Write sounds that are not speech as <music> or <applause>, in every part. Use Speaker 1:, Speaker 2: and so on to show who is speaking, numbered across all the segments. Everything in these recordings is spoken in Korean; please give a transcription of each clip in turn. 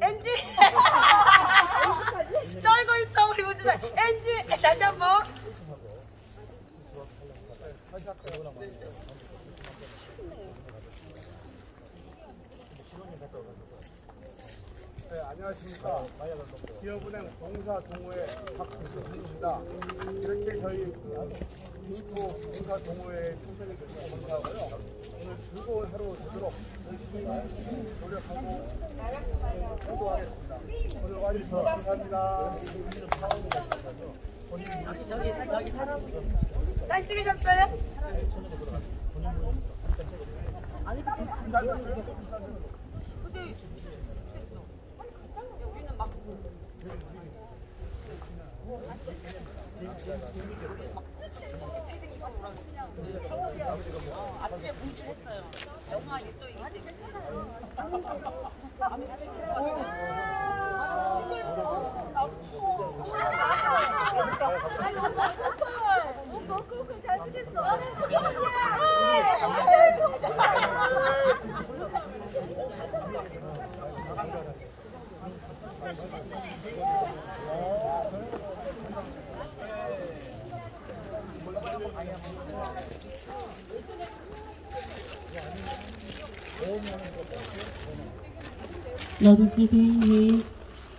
Speaker 1: 엔지! <laughs> 떨고 있어 우리 다 엔지! 다시 한번
Speaker 2: 네, 안녕하십니까. 기업은행 봉사 동호회 박대표입니다. 이렇게 저희 김포 봉사 동호회 총선에 대해서 감사하고요. 오늘 즐거운 하루 되도록 열심히 노력하고 행동하겠습니다. 오늘 와주셔서 감사합니다.
Speaker 1: 사진 찍으셨어요? 아침에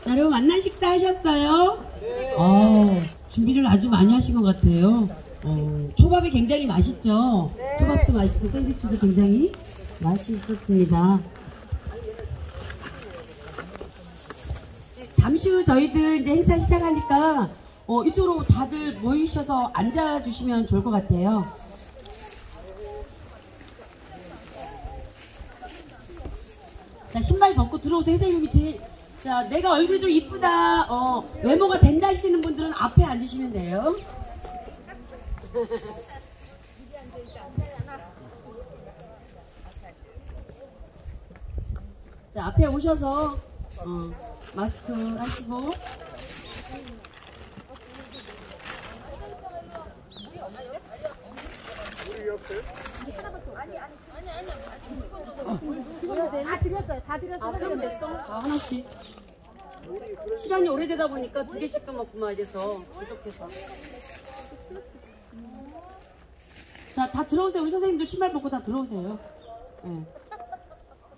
Speaker 3: 자, 여러분 만난 식사 하셨어요? 어, 준비를 아주 많이 하신 것 같아요. 어, 초밥이 굉장히 맛있죠? 초밥도 맛있고 샌드위치도 굉장히 맛있었습니다. 잠시 후 저희들 이제 행사 시작하니까 어, 이쪽으로 다들 모이셔서 앉아주시면 좋을 것 같아요. 자 신발 벗고 들어오세요 선생님이 제일 자 내가 얼굴이 좀 이쁘다. 어 외모가 된다 하시는 분들은 앞에 앉으시면 돼요. 자 앞에 오셔서 어, 마스크 하시고. 아 그럼 됐어. 아 하나씩. 시간이 오래되다 보니까 두 개씩 까먹구만 이래서 부족해서. 자 다 들어오세요. 우리 선생님들 신발 벗고 다 들어오세요. 예.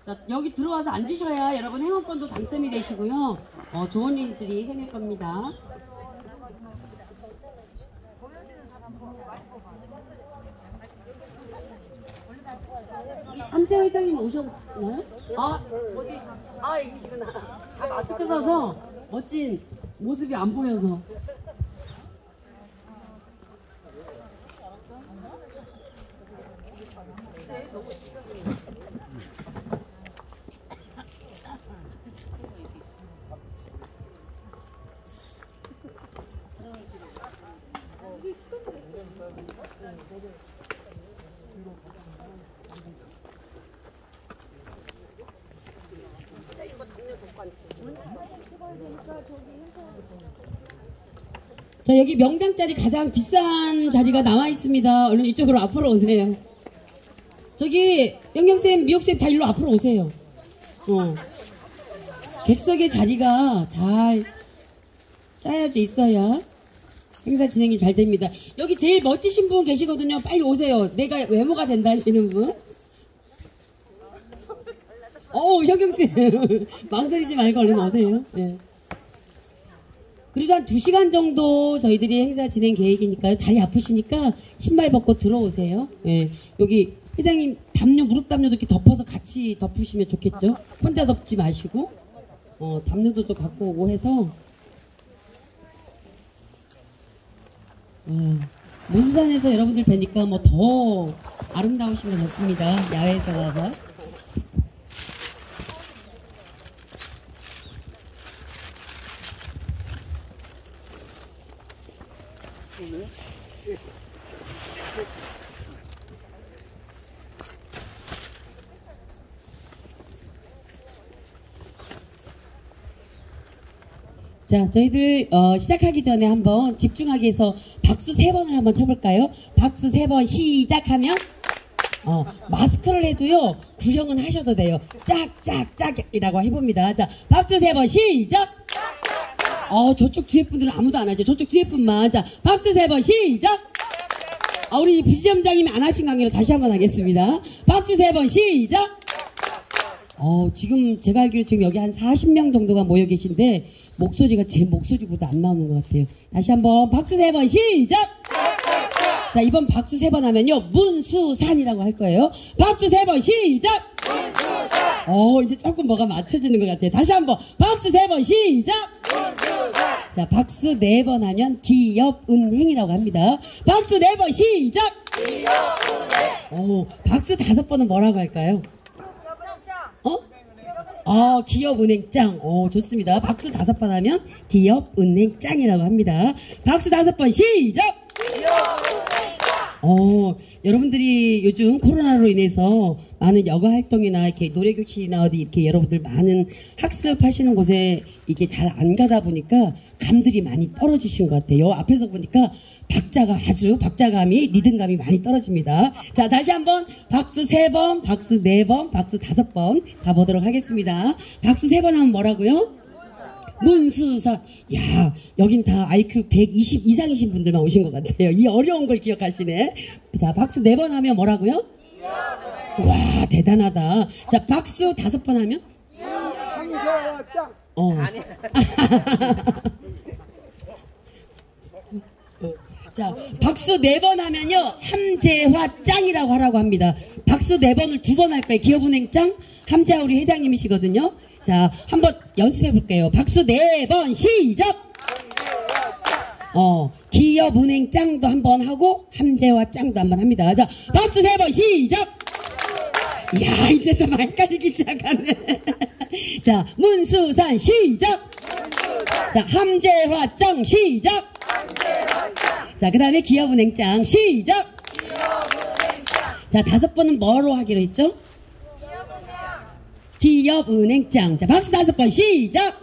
Speaker 3: 자 여기 들어와서 앉으셔야 여러분 행운권도 당첨이 되시고요. 어, 좋은 일들이 생길 겁니다 함재 회장님 오셨나요? 아, 어디? 아, 여기시구나. 아, 마스크 써서 멋진 모습이 안 보여서. 자, 여기 명당 자리 가장 비싼 자리가 나와 있습니다. 얼른 이쪽으로 앞으로 오세요. 저기, 영경쌤, 미역쌤 다 일로 앞으로 오세요. 어. 객석의 자리가 잘 짜여져 있어야 행사 진행이 잘 됩니다. 여기 제일 멋지신 분 계시거든요. 빨리 오세요. 내가 외모가 된다 하시는 분. 어우, 혁경쌤. <laughs> 망설이지 말고 얼른 오세요. 예. 그래도 한 2시간 정도 저희들이 행사 진행 계획이니까요. 다리 아프시니까 신발 벗고 들어오세요. 예. 여기 회장님 담요, 무릎 담요도 이렇게 덮어서 같이 덮으시면 좋겠죠? 혼자 덮지 마시고, 어, 담요도 또 갖고 오고 해서, 와, 문수산에서 여러분들 뵈니까 뭐 더 아름다우신 것 같습니다. 야외에서 와서. 자, 저희들 어, 시작하기 전에 한번 집중하기 위해서 박수 세 번을 한번 쳐볼까요? 박수 세 번 시작하면 어, 마스크를 해도요, 구령은 하셔도 돼요. 짝짝짝이라고 해봅니다. 자, 박수 세 번 시작! 어, 저쪽 뒤에 분들은 아무도 안 하죠. 저쪽 뒤에 분만. 자, 박수 세 번 시작! 아, 우리 부지점장님이 안 하신 관계로 다시 한번 하겠습니다. 박수 세 번 시작! 어, 지금 제가 알기로 지금 여기 한 40명 정도가 모여 계신데 목소리가 제 목소리보다 안 나오는 것 같아요. 다시 한번 박수 세 번 시작! 자, 이번 박수 세 번 하면요. 문수산이라고 할 거예요. 박수 세 번 시작! 어, 이제 조금 뭐가 맞춰지는 것 같아요. 다시 한번 박수 세 번 시작! 자, 박수 네 번 하면 기업은행이라고 합니다. 박수 네 번 시작! 어, 박수 다섯 번은 뭐라고 할까요? 어? 아, 기업은행짱. 어, 좋습니다. 박수 다섯 번 하면 기업은행짱이라고 합니다. 박수 다섯 번 시작! 어, 여러분들이 요즘 코로나로 인해서 많은 여가 활동이나 이렇게 노래 교실이나 어디 이렇게 여러분들 많은 학습하시는 곳에 이게 잘 안 가다 보니까 감들이 많이 떨어지신 것 같아요. 앞에서 보니까 박자가 아주 박자감이 리듬감이 많이 떨어집니다. 자, 다시 한번 박수 세 번, 박수 네 번, 박수 다섯 번 가보도록 하겠습니다. 박수 세 번 하면 뭐라고요? 문수사. 야, 여긴 다 IQ 120 이상이신 분들만 오신 것 같아요. 이 어려운 걸 기억하시네. 자, 박수 네 번 하면 뭐라고요? 와, 대단하다. 자, 박수 다섯 번 하면? 어. <laughs> 자, 박수 네 번 하면요, 함재화 짱이라고 하라고 합니다. 박수 네 번을 두 번할 거예요. 기업은행 짱, 함재화 우리 회장님이시거든요. 자, 한번 연습해 볼게요. 박수 네 번 시작! 어, 기업은행 짱도 한번 하고, 함재화 짱도 한번 합니다. 자, 박수 세 번 시작! 야, 이제 또 말까지기 시작하네. <laughs> 자, 문수산 시작! 자, 함재화 짱 시작! 자, 그 다음에 기업은행 짱 시작! 자, 다섯 번은 뭐로 하기로 했죠? 기업은행 짱. 자, 박수 다섯 번 시작!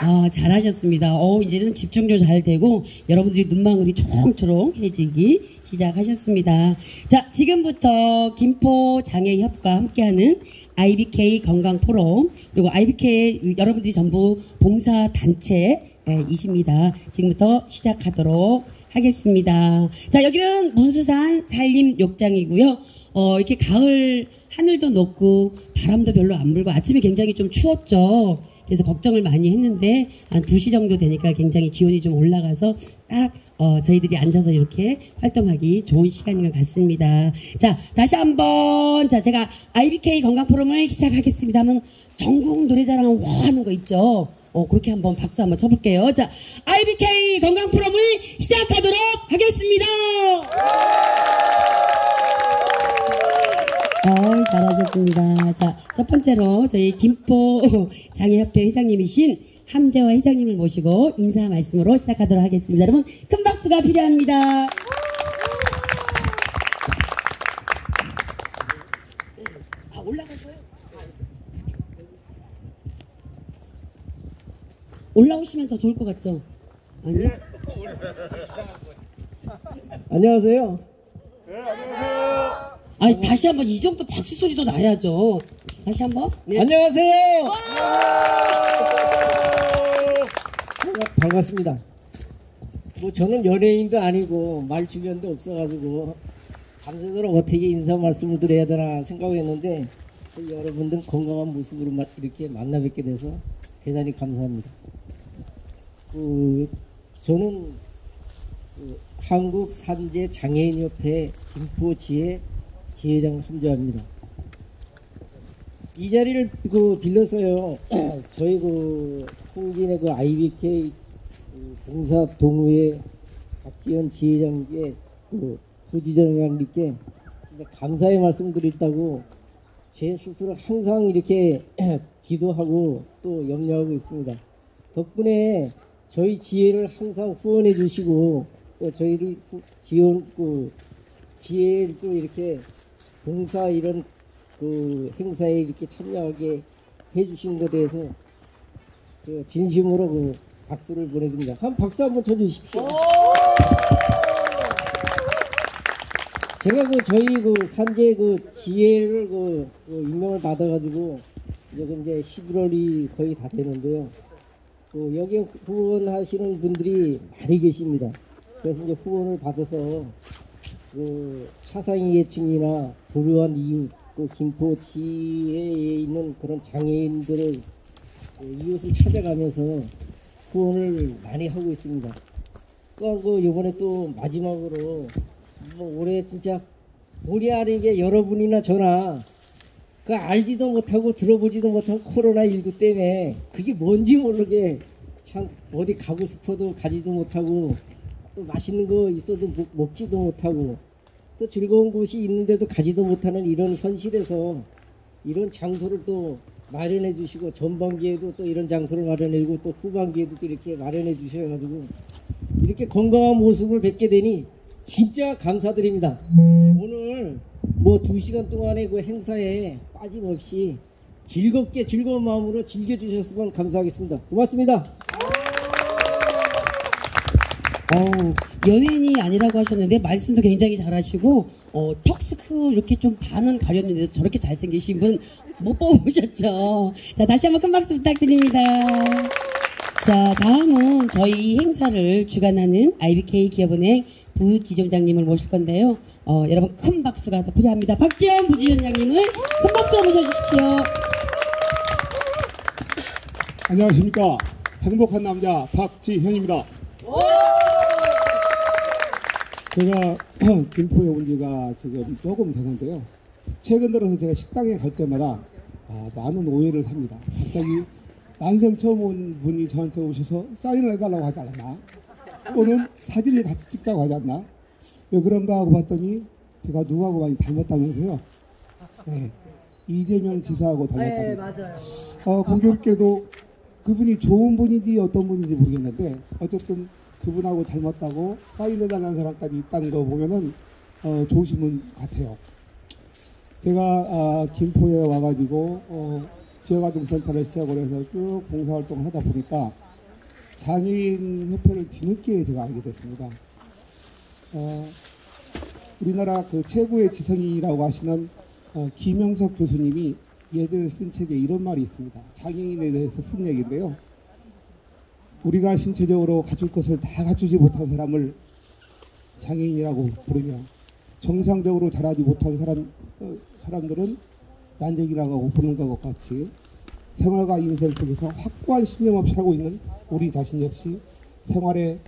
Speaker 3: 아, 잘하셨습니다. 어, 이제는 집중도 잘 되고, 여러분들이 눈망울이 초롱초롱해지기 시작하셨습니다. 자, 지금부터 김포 장애협과 함께하는 IBK 건강 포럼, 그리고 IBK 여러분들이 전부 봉사 단체이십니다. 지금부터 시작하도록 하겠습니다. 자, 여기는 문수산 산림욕장이고요. 어, 이렇게 가을 하늘도 높고 바람도 별로 안 불고 아침에 굉장히 좀 추웠죠. 그래서 걱정을 많이 했는데 한 2시 정도 되니까 굉장히 기온이 좀 올라가서 딱 어, 저희들이 앉아서 이렇게 활동하기 좋은 시간인 것 같습니다. 자, 다시 한번 자, 제가 IBK 건강 포럼을 시작하겠습니다 하면 전국 노래자랑 와 하는 거 있죠. 어, 그렇게 한번 박수 한번 쳐볼게요. 자, IBK 건강 포럼을 시작하도록 하겠습니다. 어, 잘하셨습니다. 자, 첫 번째로 저희 김포 <laughs> 장애협회 회장님이신 함재화 회장님을 모시고 인사 말씀으로 시작하도록 하겠습니다. 여러분, 큰 박수가 필요합니다. 아, 올라가세요. 올라오시면 더 좋을 것 같죠? 아니요?
Speaker 4: 안녕하세요.
Speaker 2: 네, 안녕하세요.
Speaker 3: 아니, 다시 한번 이 정도 박수 소리도 나야죠. 다시 한번. 네.
Speaker 4: 안녕하세요. 반갑습니다. 뭐 저는 연예인도 아니고 말 주변도 없어가지고 밤새도록 어떻게 인사 말씀을 드려야 되나 생각했는데 저 여러분들 건강한 모습으로 마- 이렇게 만나 뵙게 돼서 대단히 감사합니다. 그 저는 그 한국 산재 장애인 협회 김포지회 지회장 함재합니다. 이 자리를 그 빌려서요. <clears throat> 저희 그 홍진의 그 IBK 그 봉사 동호회 박지현 지회장님께 그 부지장님께 진짜 감사의 말씀드린다고 제 스스로 항상 이렇게 <clears throat> 기도하고 또 염려하고 있습니다. 덕분에 저희 지혜를 항상 후원해 주시고 또 저희를 후- 지원 그 지혜를 또 이렇게 봉사 이런 그 행사에 이렇게 참여하게 해주신 것에 대해서 저 진심으로 그 박수를 보내드립니다. 한 박수 한번 쳐주십시오. 제가 그 저희 그 산재 그 지혜를 그, 그 임명을 받아가지고 이제 그 이제 11월이 거의 다 되는데요. 그 여기에 후원하시는 분들이 많이 계십니다. 그래서 이제 후원을 받아서 그 차상위계층이나 불우한 이웃, 그 김포 지혜에 있는 그런 장애인들을 그 이웃을 찾아가면서 후원을 많이 하고 있습니다. 그 이번에 또 마지막으로 뭐 올해 진짜 본의 아니게 여러분이나 저나 그 알지도 못하고 들어보지도 못한 코로나 19 때문에 그게 뭔지 모르게 참 어디 가고 싶어도 가지도 못하고 또 맛있는 거 있어도 먹- 먹지도 못하고 또 즐거운 곳이 있는데도 가지도 못하는 이런 현실에서 이런 장소를 또 마련해 주시고 전반기에도 또 이런 장소를 마련해 주고 또 후반기에도 또 이렇게 마련해 주셔가지고 이렇게 건강한 모습을 뵙게 되니 진짜 감사드립니다. 오늘 뭐 두 시간 동안의 그 행사에 빠짐없이 즐겁게 즐거운 마음으로 즐겨주셨으면 감사하겠습니다. 고맙습니다.
Speaker 3: 어, 연예인이 아니라고 하셨는데 말씀도 굉장히 잘하시고 어, 턱스크 이렇게 좀 반은 가렸는데도 저렇게 잘생기신 분 못 뽑으셨죠. 자 다시 한번 큰 박수 부탁드립니다. 자 다음은 저희 이 행사를 주관하는 IBK 기업은행 부지점장님을 모실 건데요. 어, 여러분 큰 박수가 더 필요합니다. 박지현 부지점장님을 큰 박수로 모셔주십시오.
Speaker 2: 안녕하십니까. 행복한 남자 박지현입니다. 제가 <clears throat> 김포에 온 지가 지금 조금 되는데요. 최근 들어서 제가 식당에 갈 때마다 아, 많은 오해를 합니다. 갑자기 난생 처음 온 분이 저한테 오셔서 사인을 해달라고 하지 않았나? 또는 사진을 같이 찍자고 하지 않나? 왜 그런가 하고 봤더니 제가 누구하고 많이 닮았다면서요. 네. 이재명 지사하고 닮았다고.
Speaker 1: 맞아요.
Speaker 2: 어, 공교롭게도 그분이 좋은 분인지 어떤 분인지 모르겠는데 어쨌든 그분하고 닮았다고 사인해달라는 사람까지 있다는 거 보면은 어, 좋으신 분 같아요. 제가 아, 김포에 와가지고 어, 지역아동센터를 시작으로 해서 쭉 봉사활동을 하다 보니까 장애인 협회를 뒤늦게 제가 알게 됐습니다. 어, 우리나라 그 최고의 지성인이라고 하시는 어, 김영석 교수님이 예전에 쓴 책에 이런 말이 있습니다. 장애인에 대해서 쓴 얘기인데요. 우리가 신체적으로 갖출 것을 다 갖추지 못한 사람을 장애인이라고 부르며 정상적으로 자라지 못한 사람, 어, 사람들은 난쟁이라고 부르는 것과 같이 생활과 인생 속에서 확고한 신념 없이 살고 있는 우리 자신 역시 생활의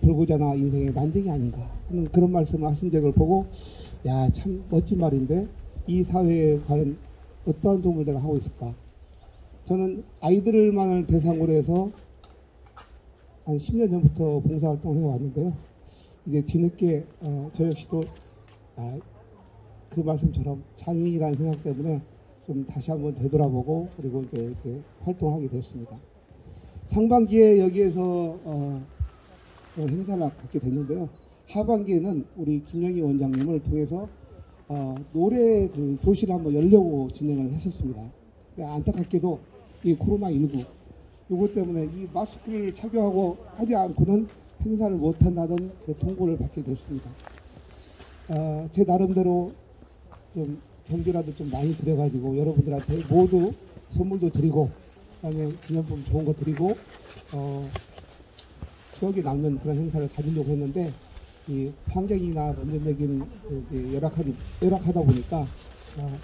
Speaker 2: 불구자나 인생의 난쟁이 아닌가 하는 그런 말씀을 하신 적을 보고 야 참 멋진 말인데 이 사회에 과연 어떠한 도움을 내가 하고 있을까? 저는 아이들만을 대상으로 해서 한 10년 전부터 봉사활동을 해왔는데요 이제 뒤늦게 어, 저 역시도 아, 그 말씀처럼 장애인이라는 생각 때문에 좀 다시 한번 되돌아보고 그리고 이제 이렇게 활동하게 됐습니다. 상반기에 여기에서 어, 어, 행사를 갖게 됐는데요. 하반기에는 우리 김영희 원장님을 통해서 어, 노래 그 교실을 한번 열려고 진행을 했었습니다. 안타깝게도 이 코로나19 이것 때문에 이 마스크를 착용하고 하지 않고는 행사를 못한다는 그 통보를 받게 됐습니다. 어, 제 나름대로 좀 경비라도 좀 많이 드려가지고 여러분들한테 모두 선물도 드리고 그다음에 기념품 좋은 거 드리고 어, 기억에 남는 그런 행사를 가지려고 했는데 이 환경이나 문제적인 그 열악하지 열악하다 보니까 어,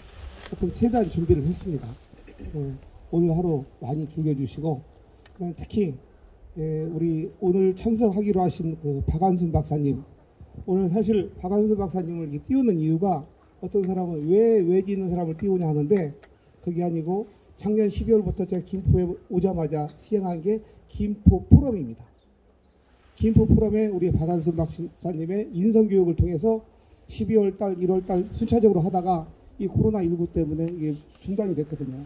Speaker 2: 하여튼 최대한 준비를 했습니다. 어, 오늘 하루 많이 즐겨주시고 특히 예, 우리 오늘 참석하기로 하신 그 박한순 박사님 오늘 사실 박한순 박사님을 띄우는 이유가 어떤 사람은 왜 외지 있는 사람을 띄우냐 하는데 그게 아니고 작년 12월부터 제가 김포에 오자마자 시행한 게 김포 포럼입니다. 김포 포럼에 우리 박한순 박사님의 인성 교육을 통해서 12월 달, 1월 달 순차적으로 하다가 이 코로나 19 때문에 이게 중단이 됐거든요.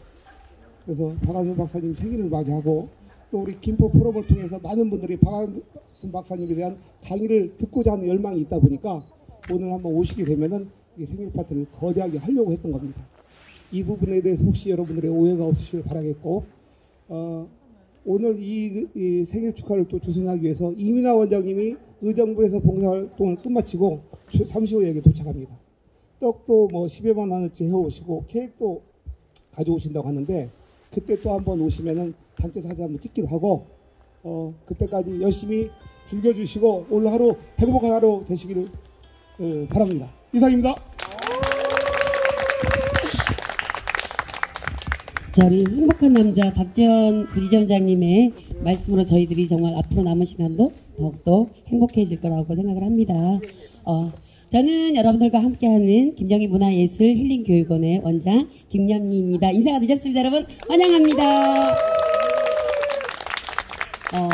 Speaker 2: 그래서 박한순 박사님 생일을 맞이하고 또 우리 김포 포럼을 통해서 많은 분들이 박한순 박사님에 대한 강의를 듣고자 하는 열망이 있다 보니까 오늘 한번 오시게 되면은 이 생일 파티를 거대하게 하려고 했던 겁니다. 이 부분에 대해서 혹시 여러분들의 오해가 없으시길 바라겠고 어, 오늘 이, 이 생일 축하를 또 주선하기 위해서 이민아 원장님이 의정부에서 봉사활동을 끝마치고 잠시 후에 여기 도착합니다. 떡도 뭐 10여만 원어치 해오시고 케이크도 가져오신다고 하는데 그때 또 한번 오시면은 단체 사진 한번 찍기로 하고 어 그때까지 열심히 즐겨주시고 오늘 하루 행복한 하루 되시기를 어, 바랍니다. 이상입니다.
Speaker 3: 자, 우리 행복한 남자 박지원 부지점장님의 말씀으로 저희들이 정말 앞으로 남은 시간도 더욱더 행복해질 거라고 생각을 합니다. 어, 저는 여러분들과 함께하는 김정희 문화예술 힐링교육원의 원장 김영희입니다. 인사가 늦었습니다, 여러분. 환영합니다. 어,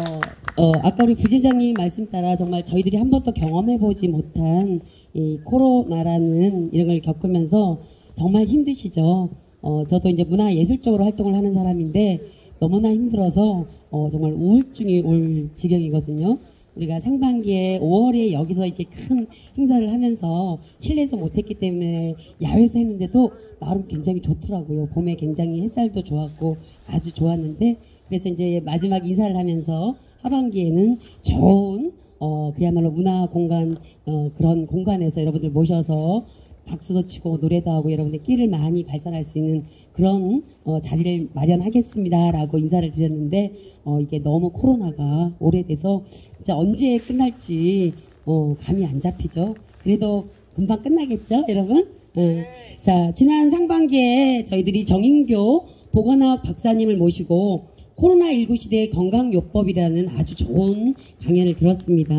Speaker 3: 어, 아까 우리 부지점장님 말씀 따라 정말 저희들이 한 번도 경험해보지 못한 이 코로나라는 이런 걸 겪으면서 정말 힘드시죠. 어, 저도 이제 문화예술 쪽으로 활동을 하는 사람인데 너무나 힘들어서 어, 정말 우울증이 올 지경이거든요. 우리가 상반기에 5월에 여기서 이렇게 큰 행사를 하면서 실내에서 못했기 때문에 야외에서 했는데도 나름 굉장히 좋더라고요. 봄에 굉장히 햇살도 좋았고 아주 좋았는데 그래서 이제 마지막 인사를 하면서 하반기에는 좋은 어 그야말로 문화 공간 어 그런 공간에서 여러분들 모셔서 박수도 치고 노래도 하고 여러분들 끼를 많이 발산할 수 있는 그런 어, 자리를 마련하겠습니다라고 인사를 드렸는데 어, 이게 너무 코로나가 오래돼서 진짜 언제 끝날지 어, 감이 안 잡히죠. 그래도 금방 끝나겠죠, 여러분? 어. 자, 지난 상반기에 저희들이 정인교 보건학 박사님을 모시고 코로나19 시대의 건강요법이라는 아주 좋은 강연을 들었습니다.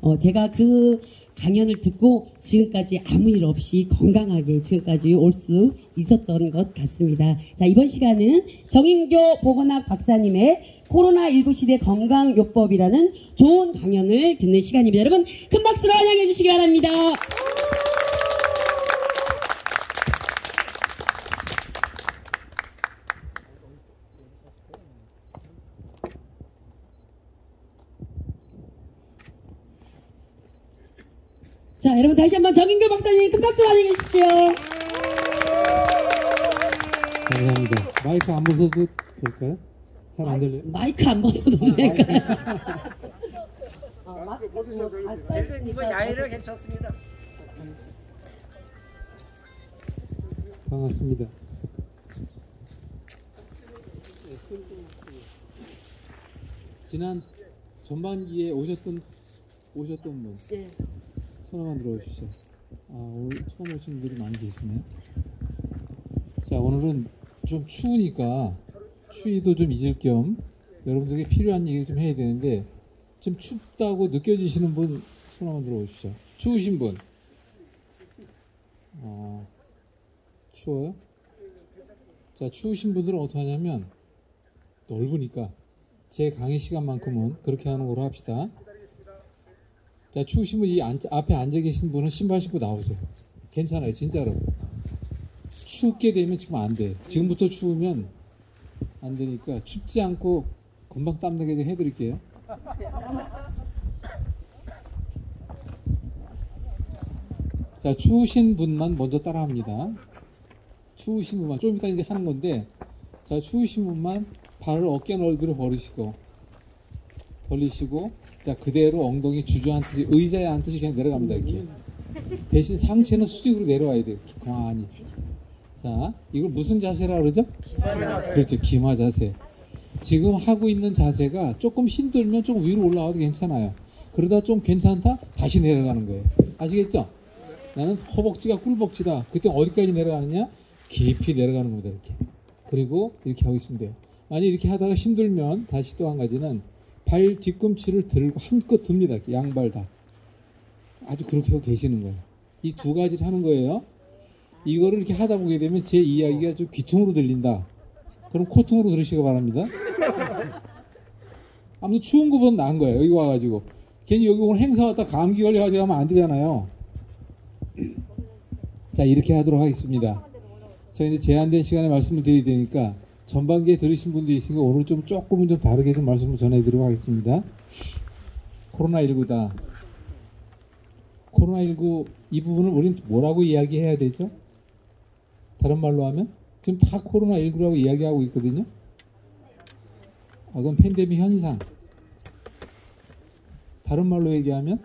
Speaker 3: 어, 제가 그 강연을 듣고 지금까지 아무 일 없이 건강하게 지금까지 올 수 있었던 것 같습니다. 자, 이번 시간은 정인교 보건학 박사님의 코로나19 시대 건강요법이라는 좋은 강연을 듣는 시간입니다. 여러분, 큰 박수로 환영해 주시기 바랍니다. 자, 여러분 다시 한번 정인교 박사님 큰 박수로 환영해 주십시오.
Speaker 5: 감사합니다. 마이크 안 벗어도 될까요? 잘 안 들려요?
Speaker 3: 마이크 안 벗어도 될까요?
Speaker 4: 이거 야외로 괜찮습니다.
Speaker 5: 반갑습니다. 지난 전반기에 오셨던 오셨던 분
Speaker 3: 네.
Speaker 5: 손 한번 들어주시죠. 아 오늘 처음 오신 분들이 많이 계시네요. 자 오늘은 좀 추우니까 추위도 좀 잊을 겸 여러분들에게 필요한 얘기를 좀 해야 되는데 좀 춥다고 느껴지시는 분 손 한번 들어오십시오. 추우신 분. 어, 추워요? 자, 추우신 분들은 어떻게 하냐면 넓으니까 제 강의 시간만큼은 그렇게 하는 걸로 합시다. 자, 추우신 분이 앞에 앉아 계신 분은 신발 신고 나오세요. 괜찮아요, 진짜로. 춥게 되면 지금 안 돼. 지금부터 추우면 안 되니까 춥지 않고 금방 땀나게 해드릴게요. 자, 추우신 분만 먼저 따라 합니다. 추우신 분만 좀 이따 이제 하는 건데 자 추우신 분만 발을 어깨 넓이로 벌리시고 벌리시고 자 그대로 엉덩이 주저앉듯이 의자에 앉듯이 그냥 내려갑니다 이렇게 대신 상체는 수직으로 내려와야 돼요 가만히 자 이걸 무슨 자세라 그러죠? 그렇죠 기마 자세 지금 하고 있는 자세가 조금 힘들면 조금 위로 올라가도 괜찮아요 그러다 좀 괜찮다 다시 내려가는 거예요 아시겠죠? 나는 허벅지가 꿀벅지다 그때 어디까지 내려가느냐 깊이 내려가는 겁니다. 이렇게. 그리고 이렇게 하고 있으면 돼요. 만약 이렇게 하다가 힘들면 다시 또 한 가지는 발 뒤꿈치를 들고 한껏 듭니다. 양발 다. 아주 그렇게 하고 계시는 거예요. 이 두 가지를 하는 거예요. 이거를 이렇게 하다 보게 되면 제 이야기가 좀 귀퉁으로 들린다. 그럼 코퉁으로 들으시기 바랍니다. 아무튼 추운 거보다 나은 거예요. 여기 와가지고. 괜히 여기 오늘 행사 왔다 감기 걸려가지고 하면 안 되잖아요. 자, 이렇게 하도록 하겠습니다. 제가 이제 제한된 시간에 말씀을 드려야 되니까 전반기에 들으신 분도 있으니까 오늘 좀 조금은 좀 다르게 좀 말씀을 전해드리도록 하겠습니다. 코로나19다. 코로나19 이 부분을 우리는 뭐라고 이야기해야 되죠? 다른 말로 하면 지금 다 코로나19라고 이야기하고 있거든요. 아, 그건 팬데믹 현상. 다른 말로 얘기하면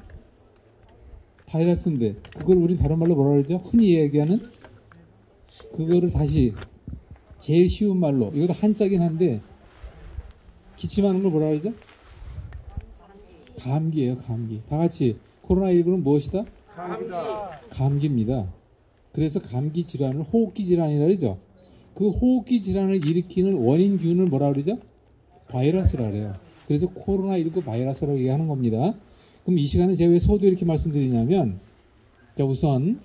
Speaker 5: 바이러스인데 그걸 우린 다른 말로 뭐라 그러죠? 흔히 얘기하는 그거를 다시 제일 쉬운 말로 이것도 한자긴 한데 기침하는 걸 뭐라 그러죠? 감기예요, 감기. 다 같이 코로나19는 무엇이다? 감기입니다. 그래서 감기 질환을 호흡기 질환이라 그러죠. 그 호흡기 질환을 일으키는 원인 균을 뭐라 그러죠? 바이러스라 그래요. 그래서 코로나19 바이러스라고 얘기하는 겁니다. 그럼 이 시간에 제가 왜 소도 이렇게 말씀드리냐면 자 우선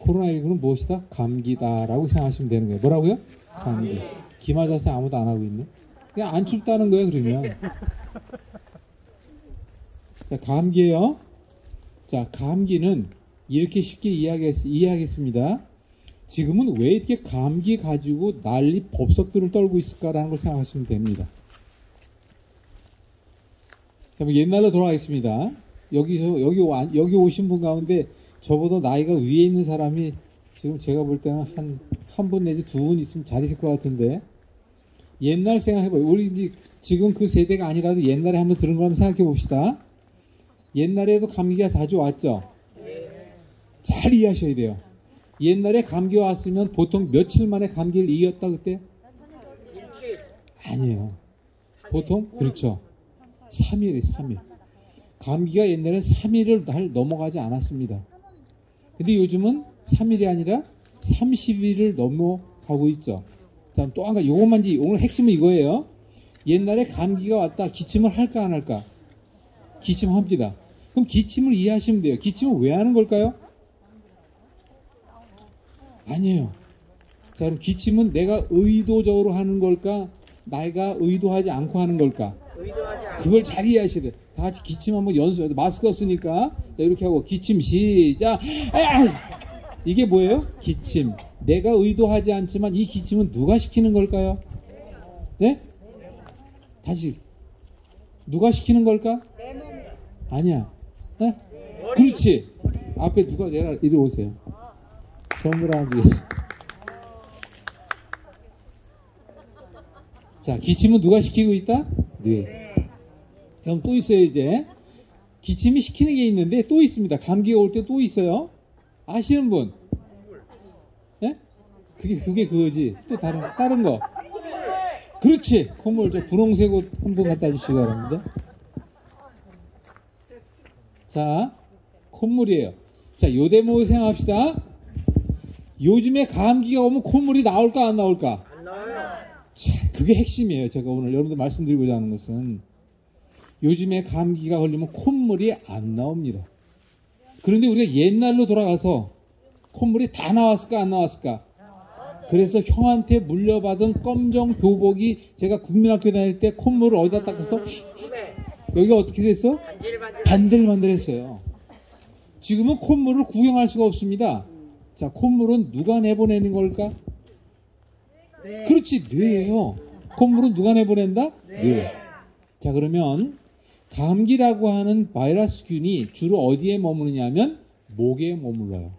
Speaker 5: 코로나19는 무엇이다? 감기다라고 생각하시면 되는 거예요. 뭐라고요? 감기. 기 맞아서 아무도 안 하고 있네. 그냥 안 춥다는 거예요, 그러면. 자, 감기예요. 자, 감기는 이렇게 쉽게 이해하겠, 이해하겠습니다. 지금은 왜 이렇게 감기 가지고 난리 법석들을 떨고 있을까라는 걸 생각하시면 됩니다. 자, 뭐 옛날로 돌아가겠습니다. 여기서 여기 와, 여기 오신 분 가운데 저보다 나이가 위에 있는 사람이 지금 제가 볼 때는 한 한 분 내지 두 분 있으면 잘 있을 것 같은데 옛날 생각해봐요. 우리 이제 지금 그 세대가 아니라도 옛날에 한번 들은 거 한번 생각해 봅시다. 옛날에도 감기가 자주 왔죠. 잘 이해하셔야 돼요. 옛날에 감기 왔으면 보통 며칠 만에 감기를 이겼다 그때? 아니에요. 보통 그렇죠. 3일이 3일. 감기가 옛날에 3일을 날 넘어가지 않았습니다. 근데 요즘은 3일이 아니라 30일을 넘어가고 있죠. 자, 또한 가지, 요것만 지 오늘 핵심은 이거예요. 옛날에 감기가 왔다, 기침을 할까, 안 할까? 기침합니다. 그럼 기침을 이해하시면 돼요. 기침은 왜 하는 걸까요? 아니에요. 자, 그럼 기침은 내가 의도적으로 하는 걸까? 내가 의도하지 않고 하는 걸까? 그걸 잘 이해하셔야 돼요. 다 같이 기침 한번 연습, 마스크 썼으니까. 자, 이렇게 하고, 기침 시작! 아! 이 게 뭐예요? 기침. 내가 의도하지 않지만 이 기침은 누가 시키는 걸까요? 네? 다시. 누가 시키는 걸까? 아니야. 네? 그렇지. 앞에 누가 내라, 이리 오세요. 선물 하나 드리겠습니다. 자, 기침은 누가 시키고 있다? 네. 그럼 또 있어요, 이제. 기침이 시키는 게 있는데 또 있습니다. 감기가 올 때 또 있어요. 아시는 분? 예? 그게, 그게 그거지. 또 다른, 다른 거. 그렇지. 콧물, 저 분홍색 옷한번 갖다 주시기 바랍니다. 자, 콧물이에요. 자, 요 대목을 생각합시다. 요즘에 감기가 오면 콧물이 나올까, 안 나올까? 자, 그게 핵심이에요. 제가 오늘 여러분들 말씀드리고자 하는 것은 요즘에 감기가 걸리면 콧물이 안 나옵니다. 그런데 우리가 옛날로 돌아가서 콧물이 다 나왔을까 안 나왔을까? 그래서 형한테 물려받은 검정 교복이 제가 국민학교 다닐 때 콧물을 어디다 닦아서 여기가 어떻게 됐어? 반들반들했어요. 지금은 콧물을 구경할 수가 없습니다. 자, 콧물은 누가 내보내는 걸까? 그렇지, 뇌예요. 콧물은 누가 내보낸다? 뇌. 자, 그러면 감기라고 하는 바이러스균이 주로 어디에 머무르냐면 목에 머물러요.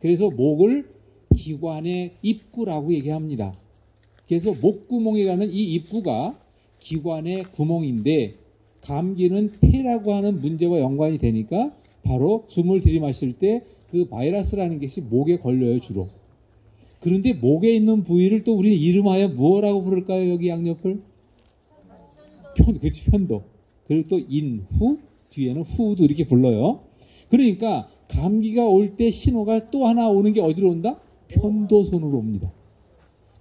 Speaker 5: 그래서 목을 기관의 입구라고 얘기합니다. 그래서 목구멍이라는 이 입구가 기관의 구멍인데 감기는 폐라고 하는 문제와 연관이 되니까 바로 숨을 들이마실 때 그 바이러스라는 것이 목에 걸려요 주로. 그런데 목에 있는 부위를 또 우리 이름하여 무엇라고 부를까요 여기 양옆을? 편, 그렇지 편도. 그리고 또 인후 뒤에는 후도 이렇게 불러요. 그러니까 감기가 올 때 신호가 또 하나 오는 게 어디로 온다? 편도선으로 옵니다.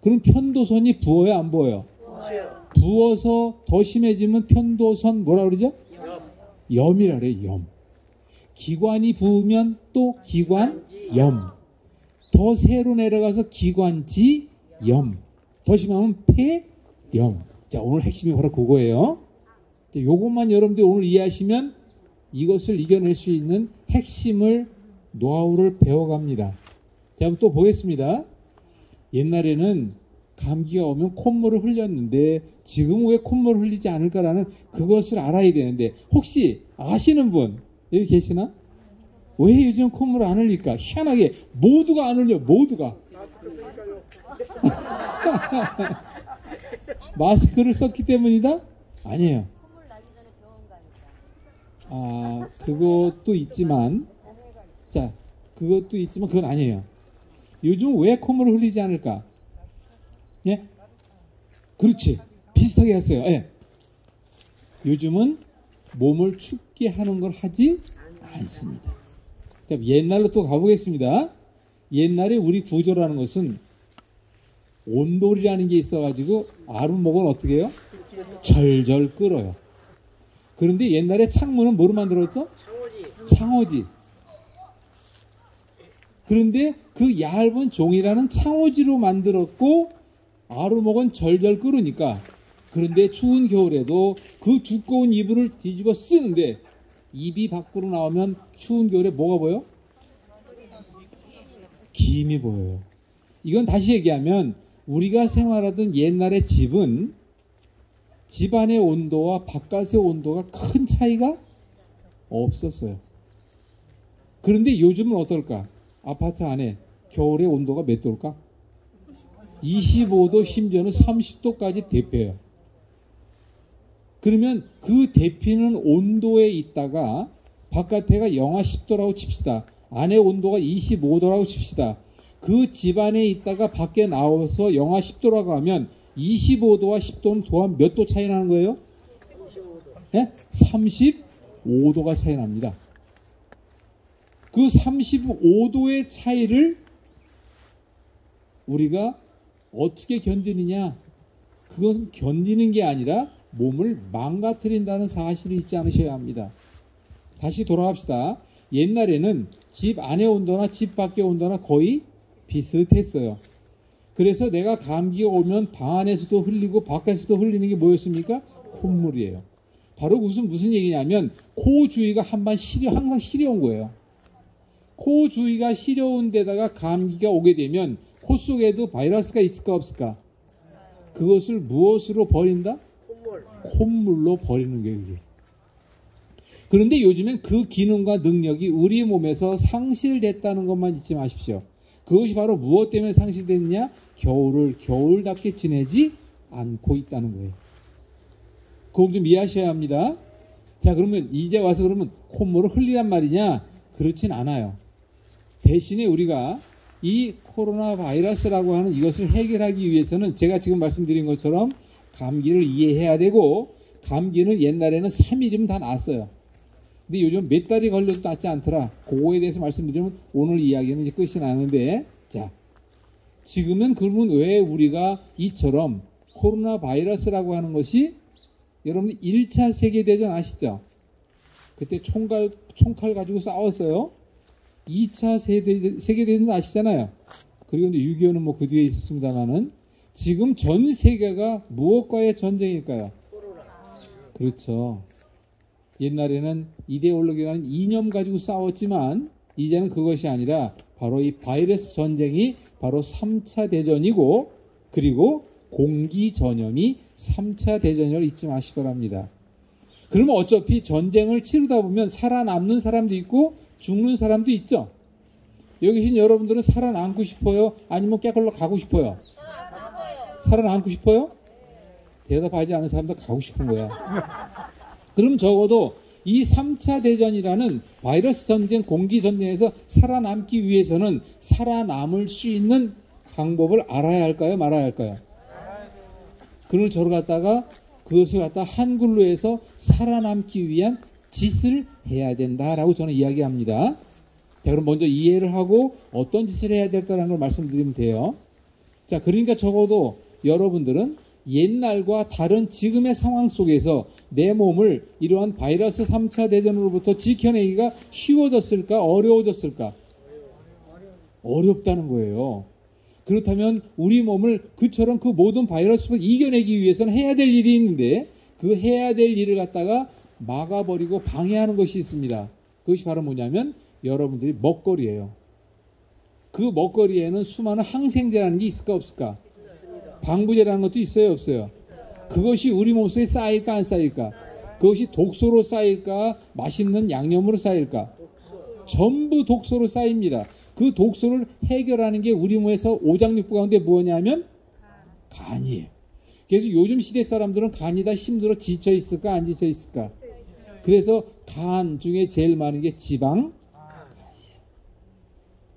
Speaker 5: 그럼 편도선이 부어요 안 부어요? 부어서 더 심해지면 편도선 뭐라 그러죠? 염 이라 그래요 염. 기관이 부으면 또 기관 염. 더 세로 내려가서 기관지 염. 더 심하면 폐 염. 자 오늘 핵심이 바로 그거예요. 요것만 여러분들 오늘 이해하시면 이것을 이겨낼 수 있는 핵심을 노하우를 배워갑니다. 자, 또 보겠습니다. 옛날에는 감기가 오면 콧물을 흘렸는데 지금 왜 콧물을 흘리지 않을까라는 그것을 알아야 되는데 혹시 아시는 분 여기 계시나? 왜 요즘 콧물을 안 흘릴까? 희한하게 모두가 안 흘려 모두가 <laughs> 마스크를 썼기 때문이다? 아니에요. 아, 그것도 있지만, 자, 그것도 있지만 그건 아니에요. 요즘 왜 콧물을 흘리지 않을까? 예? 그렇지. 비슷하게 했어요. 예. 요즘은 몸을 춥게 하는 걸 하지 않습니다. 자, 옛날로 또 가보겠습니다. 옛날에 우리 구조라는 것은 온돌이라는 게 있어가지고 아rum목은 어떻게 해요? 절절 끓어요. 그런데 옛날에 창문은 뭐로 만들었죠? 창호지. 그런데 그 얇은 종이라는 창호지로 만들었고 아루목은 절절 끓으니까 그런데 추운 겨울에도 그 두꺼운 이불을 뒤집어 쓰는데 입이 밖으로 나오면 추운 겨울에 뭐가 보여? 김이 보여요. 이건 다시 얘기하면 우리가 생활하던 옛날의 집은 집안의 온도와 바깥의 온도가 큰 차이가 없었어요. 그런데 요즘은 어떨까? 아파트 안에 겨울에 온도가 몇 도일까? 25도 심지어는 30도까지 대표해요. 그러면 그 대피는 온도에 있다가 바깥에가 영하 10도라고 칩시다. 안에 온도가 25도라고 칩시다. 그 집안에 있다가 밖에 나와서 영하 10도라고 하면 25도와 10도는 또한 몇 도 차이 나는 거예요? 예? 35도가 차이 납니다. 그 35도의 차이를 우리가 어떻게 견디느냐? 그것은 견디는 게 아니라 몸을 망가뜨린다는 사실이 있지 않으셔야 합니다. 다시 돌아갑시다. 옛날에는 집 안의 온도나 집 밖의 온도나 거의 비슷했어요. 그래서 내가 감기가 오면 방 안에서도 흘리고 바깥에서도 흘리는 게 뭐였습니까? 콧물이에요. 바로 무슨 무슨 얘기냐면 코 주위가 한번 시려 항상 시려운 거예요. 코 주위가 시려운 데다가 감기가 오게 되면 코 속에도 바이러스가 있을까 없을까? 그것을 무엇으로 버린다? 콧물로 버리는 게 그게. 그런데 요즘엔 그 기능과 능력이 우리 몸에서 상실됐다는 것만 잊지 마십시오. 그것이 바로 무엇 때문에 상실됐느냐? 겨울을 겨울답게 지내지 않고 있다는 거예요. 그거 좀 이해하셔야 합니다. 자, 그러면 이제 와서 그러면 콧물을 흘리란 말이냐? 그렇진 않아요. 대신에 우리가 이 코로나 바이러스라고 하는 이것을 해결하기 위해서는 제가 지금 말씀드린 것처럼 감기를 이해해야 되고 감기는 옛날에는 3일이면 다 났어요. 근데 요즘 몇 달이 걸려도 낫지 않더라. 그거에 대해서 말씀드리면 오늘 이야기는 이제 끝이 나는데 자 지금은 그러면 왜 우리가 이처럼 코로나 바이러스라고 하는 것이 여러분 1차 세계대전 아시죠? 그때 총칼, 총칼 가지고 싸웠어요. 2차 세계, 세계대전 아시잖아요. 그리고 이제 6.25는 뭐 그 뒤에 있었습니다만은 지금 전 세계가 무엇과의 전쟁일까요? 그렇죠. 옛날에는 이데올로기라는 이념 가지고 싸웠지만 이제는 그것이 아니라 바로 이 바이러스 전쟁이 바로 3차 대전이고 그리고 공기 전염이 3차 대전을 잊지 마시기 바랍니다. 그러면 어차피 전쟁을 치르다 보면 살아남는 사람도 있고 죽는 사람도 있죠. 여기 계신 여러분들은 살아남고 싶어요? 아니면 깨걸러 가고 싶어요? 살아남고 싶어요? 대답하지 않은 사람도 가고 싶은 거야. 그럼 적어도 이 3차 대전이라는 바이러스 전쟁, 공기 전쟁에서 살아남기 위해서는 살아남을 수 있는 방법을 알아야 할까요? 말아야 할까요? 그걸 저를 갖다가 그것을 갖다 한글로 해서 살아남기 위한 짓을 해야 된다라고 저는 이야기합니다. 자, 그럼 먼저 이해를 하고 어떤 짓을 해야 될까라는 걸 말씀드리면 돼요. 자, 그러니까 적어도 여러분들은 옛날과 다른 지금의 상황 속에서 내 몸을 이러한 바이러스 3차 대전으로부터 지켜내기가 쉬워졌을까? 어려워졌을까? 어렵다는 거예요. 그렇다면 우리 몸을 그처럼 그 모든 바이러스를 이겨내기 위해서는 해야 될 일이 있는데 그 해야 될 일을 갖다가 막아버리고 방해하는 것이 있습니다. 그것이 바로 뭐냐면 여러분들이 먹거리예요. 그 먹거리에는 수많은 항생제라는 게 있을까 없을까? 방부제라는 것도 있어요 없어요? 그것이 우리 몸속에 쌓일까 안 쌓일까? 그것이 독소로 쌓일까? 맛있는 양념으로 쌓일까? 전부 독소로 쌓입니다. 그 독소를 해결하는 게 우리 몸에서 오장육부 가운데 뭐냐면 간이에요. 그래서 요즘 시대 사람들은 간이 다 힘들어 지쳐 있을까 안 지쳐 있을까? 그래서 간 중에 제일 많은 게 지방.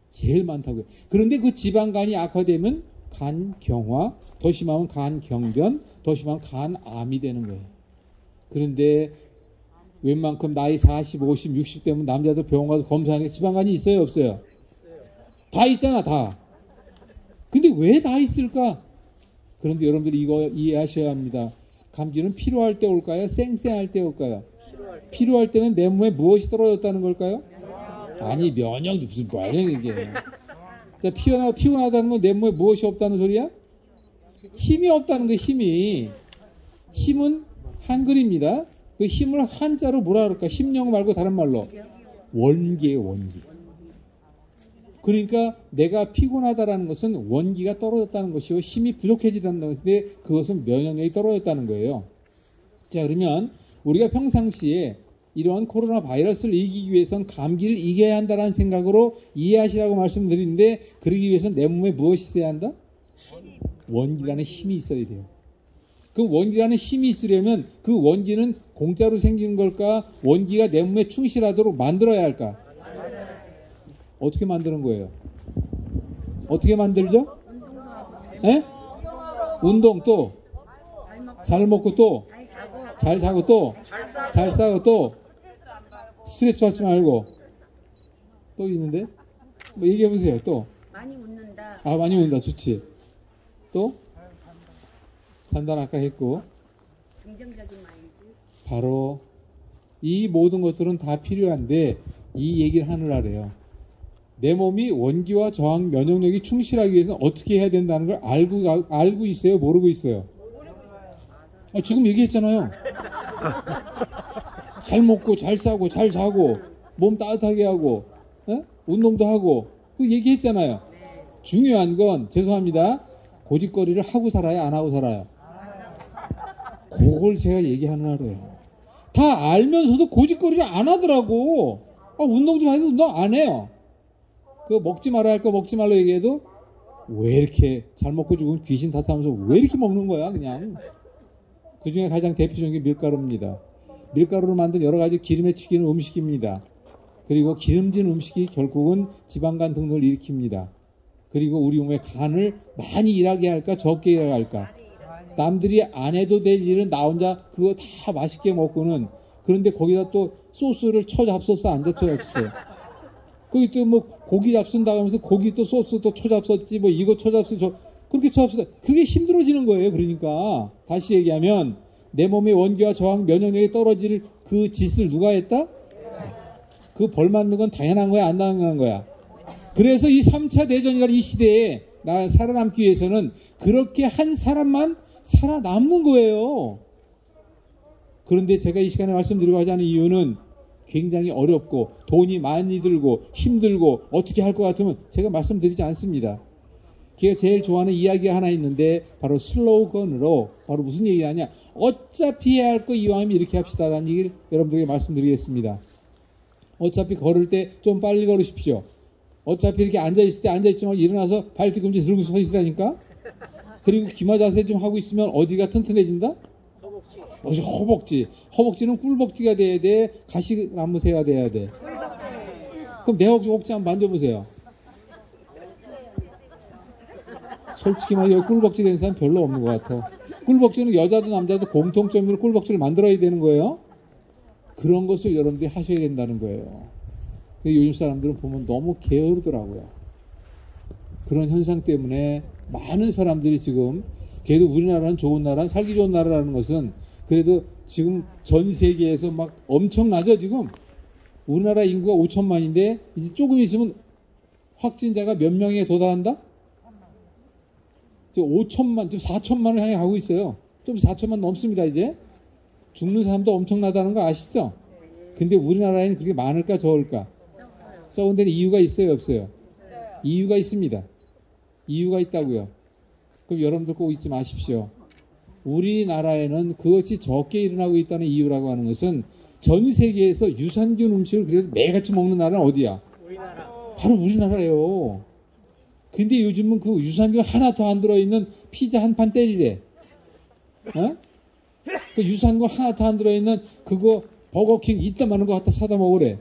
Speaker 5: 제일 많다고요. 그런데 그 지방간이 악화되면 간경화, 더 심하면 간 경변, 더 심하면 간암이 되는 거예요. 그런데 웬만큼 나이 40, 50, 60 되면 남자들 병원 가서 검사하니까 지방간이 있어요, 없어요? 다 있잖아, 다. 근데 왜 다 있을까? 그런데 여러분들이 이거 이해하셔야 합니다. 감기는 필요할 때 올까요? 쌩쌩할 때 올까요? 필요할 때는 내 몸에 무엇이 떨어졌다는 걸까요? 아니 면역 무슨 면역 이게. 피곤하다는 건 내 몸에 무엇이 없다는 소리야? 힘이 없다는 거 힘이. 힘은 한글입니다. 그 힘을 한자로 뭐라 그럴까? 힘령 말고 다른 말로 원기예요 원기. 그러니까 내가 피곤하다라는 것은 원기가 떨어졌다는 것이고 힘이 부족해지다는 것인데 그것은 면역력이 떨어졌다는 거예요. 자 그러면 우리가 평상시에 이러한 코로나 바이러스를 이기기 위해선 감기를 이겨야 한다는 생각으로 이해하시라고 말씀드리는데 그러기 위해선 내 몸에 무엇이 있어야 한다? 원기라는 힘이 있어야 돼요. 그 원기라는 힘이 있으려면 그 원기는 공짜로 생긴 걸까? 원기가 내 몸에 충실하도록 만들어야 할까? 어떻게 만드는 거예요? 어떻게 만들죠? 예? 운동 또 잘 먹고 또 잘 자고 또 잘 싸고 또 스트레스 받지 말고 또 있는데 뭐 얘기해 보세요 또
Speaker 1: 많이 웃는다.
Speaker 5: 아 많이 온다 좋지 또 산단 아까 했고. 바로 이 모든 것들은 다 필요한데 이 얘기를 하느라래요. 내 몸이 원기와 저항 면역력이 충실하기 위해서는 어떻게 해야 된다는 걸 알고 알고 있어요, 모르고 있어요. 아, 지금 얘기했잖아요. 잘 먹고 잘 싸고 잘 자고 몸 따뜻하게 하고 어? 운동도 하고 그 얘기했잖아요. 중요한 건 죄송합니다. 고집거리를 하고 살아요, 안 하고 살아요. 그걸 제가 얘기하는 하래요. 다 알면서도 고집거리를 안 하더라고. 아, 운동 좀 해도 너 안 해요. 그 먹지 말아야 할거 먹지 말라 얘기해도 왜 이렇게 잘 먹고 죽은 귀신 탓하면서 왜 이렇게 먹는 거야 그냥 그 중에 가장 대표적인 게 밀가루입니다 밀가루로 만든 여러 가지 기름에 튀기는 음식입니다 그리고 기름진 음식이 결국은 지방간 등을 일으킵니다 그리고 우리 몸의 간을 많이 일하게 할까 적게 일하게 할까? 남들이 안 해도 될 일은 나 혼자 그거 다 맛있게 먹고는 그런데 거기다 또 소스를 쳐 잡섰어 안 쳐 잡섰어 거기 또 뭐 고기 잡순다 하면서 고기 또 소스 또 초잡섰지 뭐 이거 초잡수 저 그렇게 초잡수다 그게 힘들어지는 거예요 그러니까. 다시 얘기하면 내 몸의 원기와 저항 면역력이 떨어질 그 짓을 누가 했다? 그 벌 맞는 건 당연한 거야 안 당연한 거야 그래서 이 3차 대전이라는 이 시대에 나 살아남기 위해서는 그렇게 한 사람만 살아남는 거예요 그런데 제가 이 시간에 말씀드리고 하자는 이유는 굉장히 어렵고 돈이 많이 들고 힘들고 어떻게 할 것 같으면 제가 말씀드리지 않습니다. 제가 제일 좋아하는 이야기가 하나 있는데 바로 슬로건으로 바로 무슨 얘기하냐 어차피 해야 할 거 이왕이면 이렇게 합시다라는 얘기를 여러분들에게 말씀드리겠습니다. 어차피 걸을 때 좀 빨리 걸으십시오. 어차피 이렇게 앉아있을 때 앉아있지만 일어나서 발 뒤꿈치 들고 서 있으라니까 그리고 기마 자세 좀 하고 있으면 어디가 튼튼해진다? 어디 허벅지. 허벅지는 꿀벅지가 돼야 돼. 가시나무새가 돼야 돼. 그럼 내 허벅지 한번 만져보세요. 솔직히 말해 꿀벅지 되는 사람 별로 없는 것 같아. 꿀벅지는 여자도 남자도 공통점으로 꿀벅지를 만들어야 되는 거예요. 그런 것을 여러분들이 하셔야 된다는 거예요. 근데 요즘 사람들은 보면 너무 게으르더라고요. 그런 현상 때문에 많은 사람들이 지금 그래도 우리나라는 좋은 나라, 살기 좋은 나라라는 것은 그래도 지금 전 세계에서 막 엄청나죠 지금 우리나라 인구가 5천만인데 이제 조금 있으면 확진자가 몇 명에 도달한다? 지금 5천만, 지금 4천만을 향해 가고 있어요. 좀 4천만 넘습니다 이제. 죽는 사람도 엄청나다는 거 아시죠? 근데 우리나라에는 그렇게 많을까 적을까? 적은 데는 이유가 있어요 없어요? 이유가 있습니다. 이유가 있다고요. 그럼 여러분들 꼭 잊지 마십시오. 우리나라에는 그것이 적게 일어나고 있다는 이유라고 하는 것은 전 세계에서 유산균 음식을 그래도 매일같이 먹는 나라는 어디야? 바로 우리나라예요. 근데 요즘은 그 유산균 하나 더 안 들어있는 피자 한 판 때리래. 어? 그 유산균 하나 더 안 들어있는 그거 버거킹 이따 많은 거 갖다 사다 먹으래.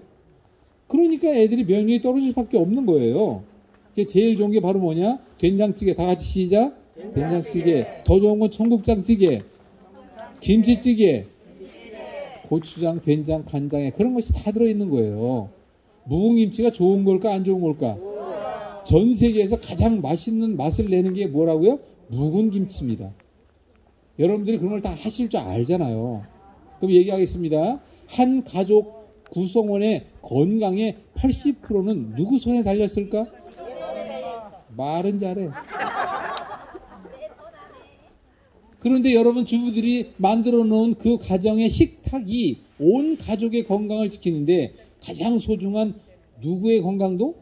Speaker 5: 그러니까 애들이 면역이 떨어질 수밖에 없는 거예요. 그게 제일 좋은 게 바로 뭐냐? 된장찌개 다 같이 시작. 된장찌개. 더 좋은 건 청국장찌개, 김치찌개, 고추장, 된장, 간장에 그런 것이 다 들어있는 거예요. 무궁김치가 좋은 걸까 안 좋은 걸까? 전 세계에서 가장 맛있는 맛을 내는 게 뭐라고요? 묵은 김치입니다. 여러분들이 그런 걸 다 하실 줄 알잖아요. 그럼 얘기하겠습니다. 한 가족 구성원의 건강의 80%는 누구 손에 달렸을까? 말은 잘해. 그런데 여러분 주부들이 만들어 놓은 그 가정의 식탁이 온 가족의 건강을 지키는데 가장 소중한 누구의 건강도?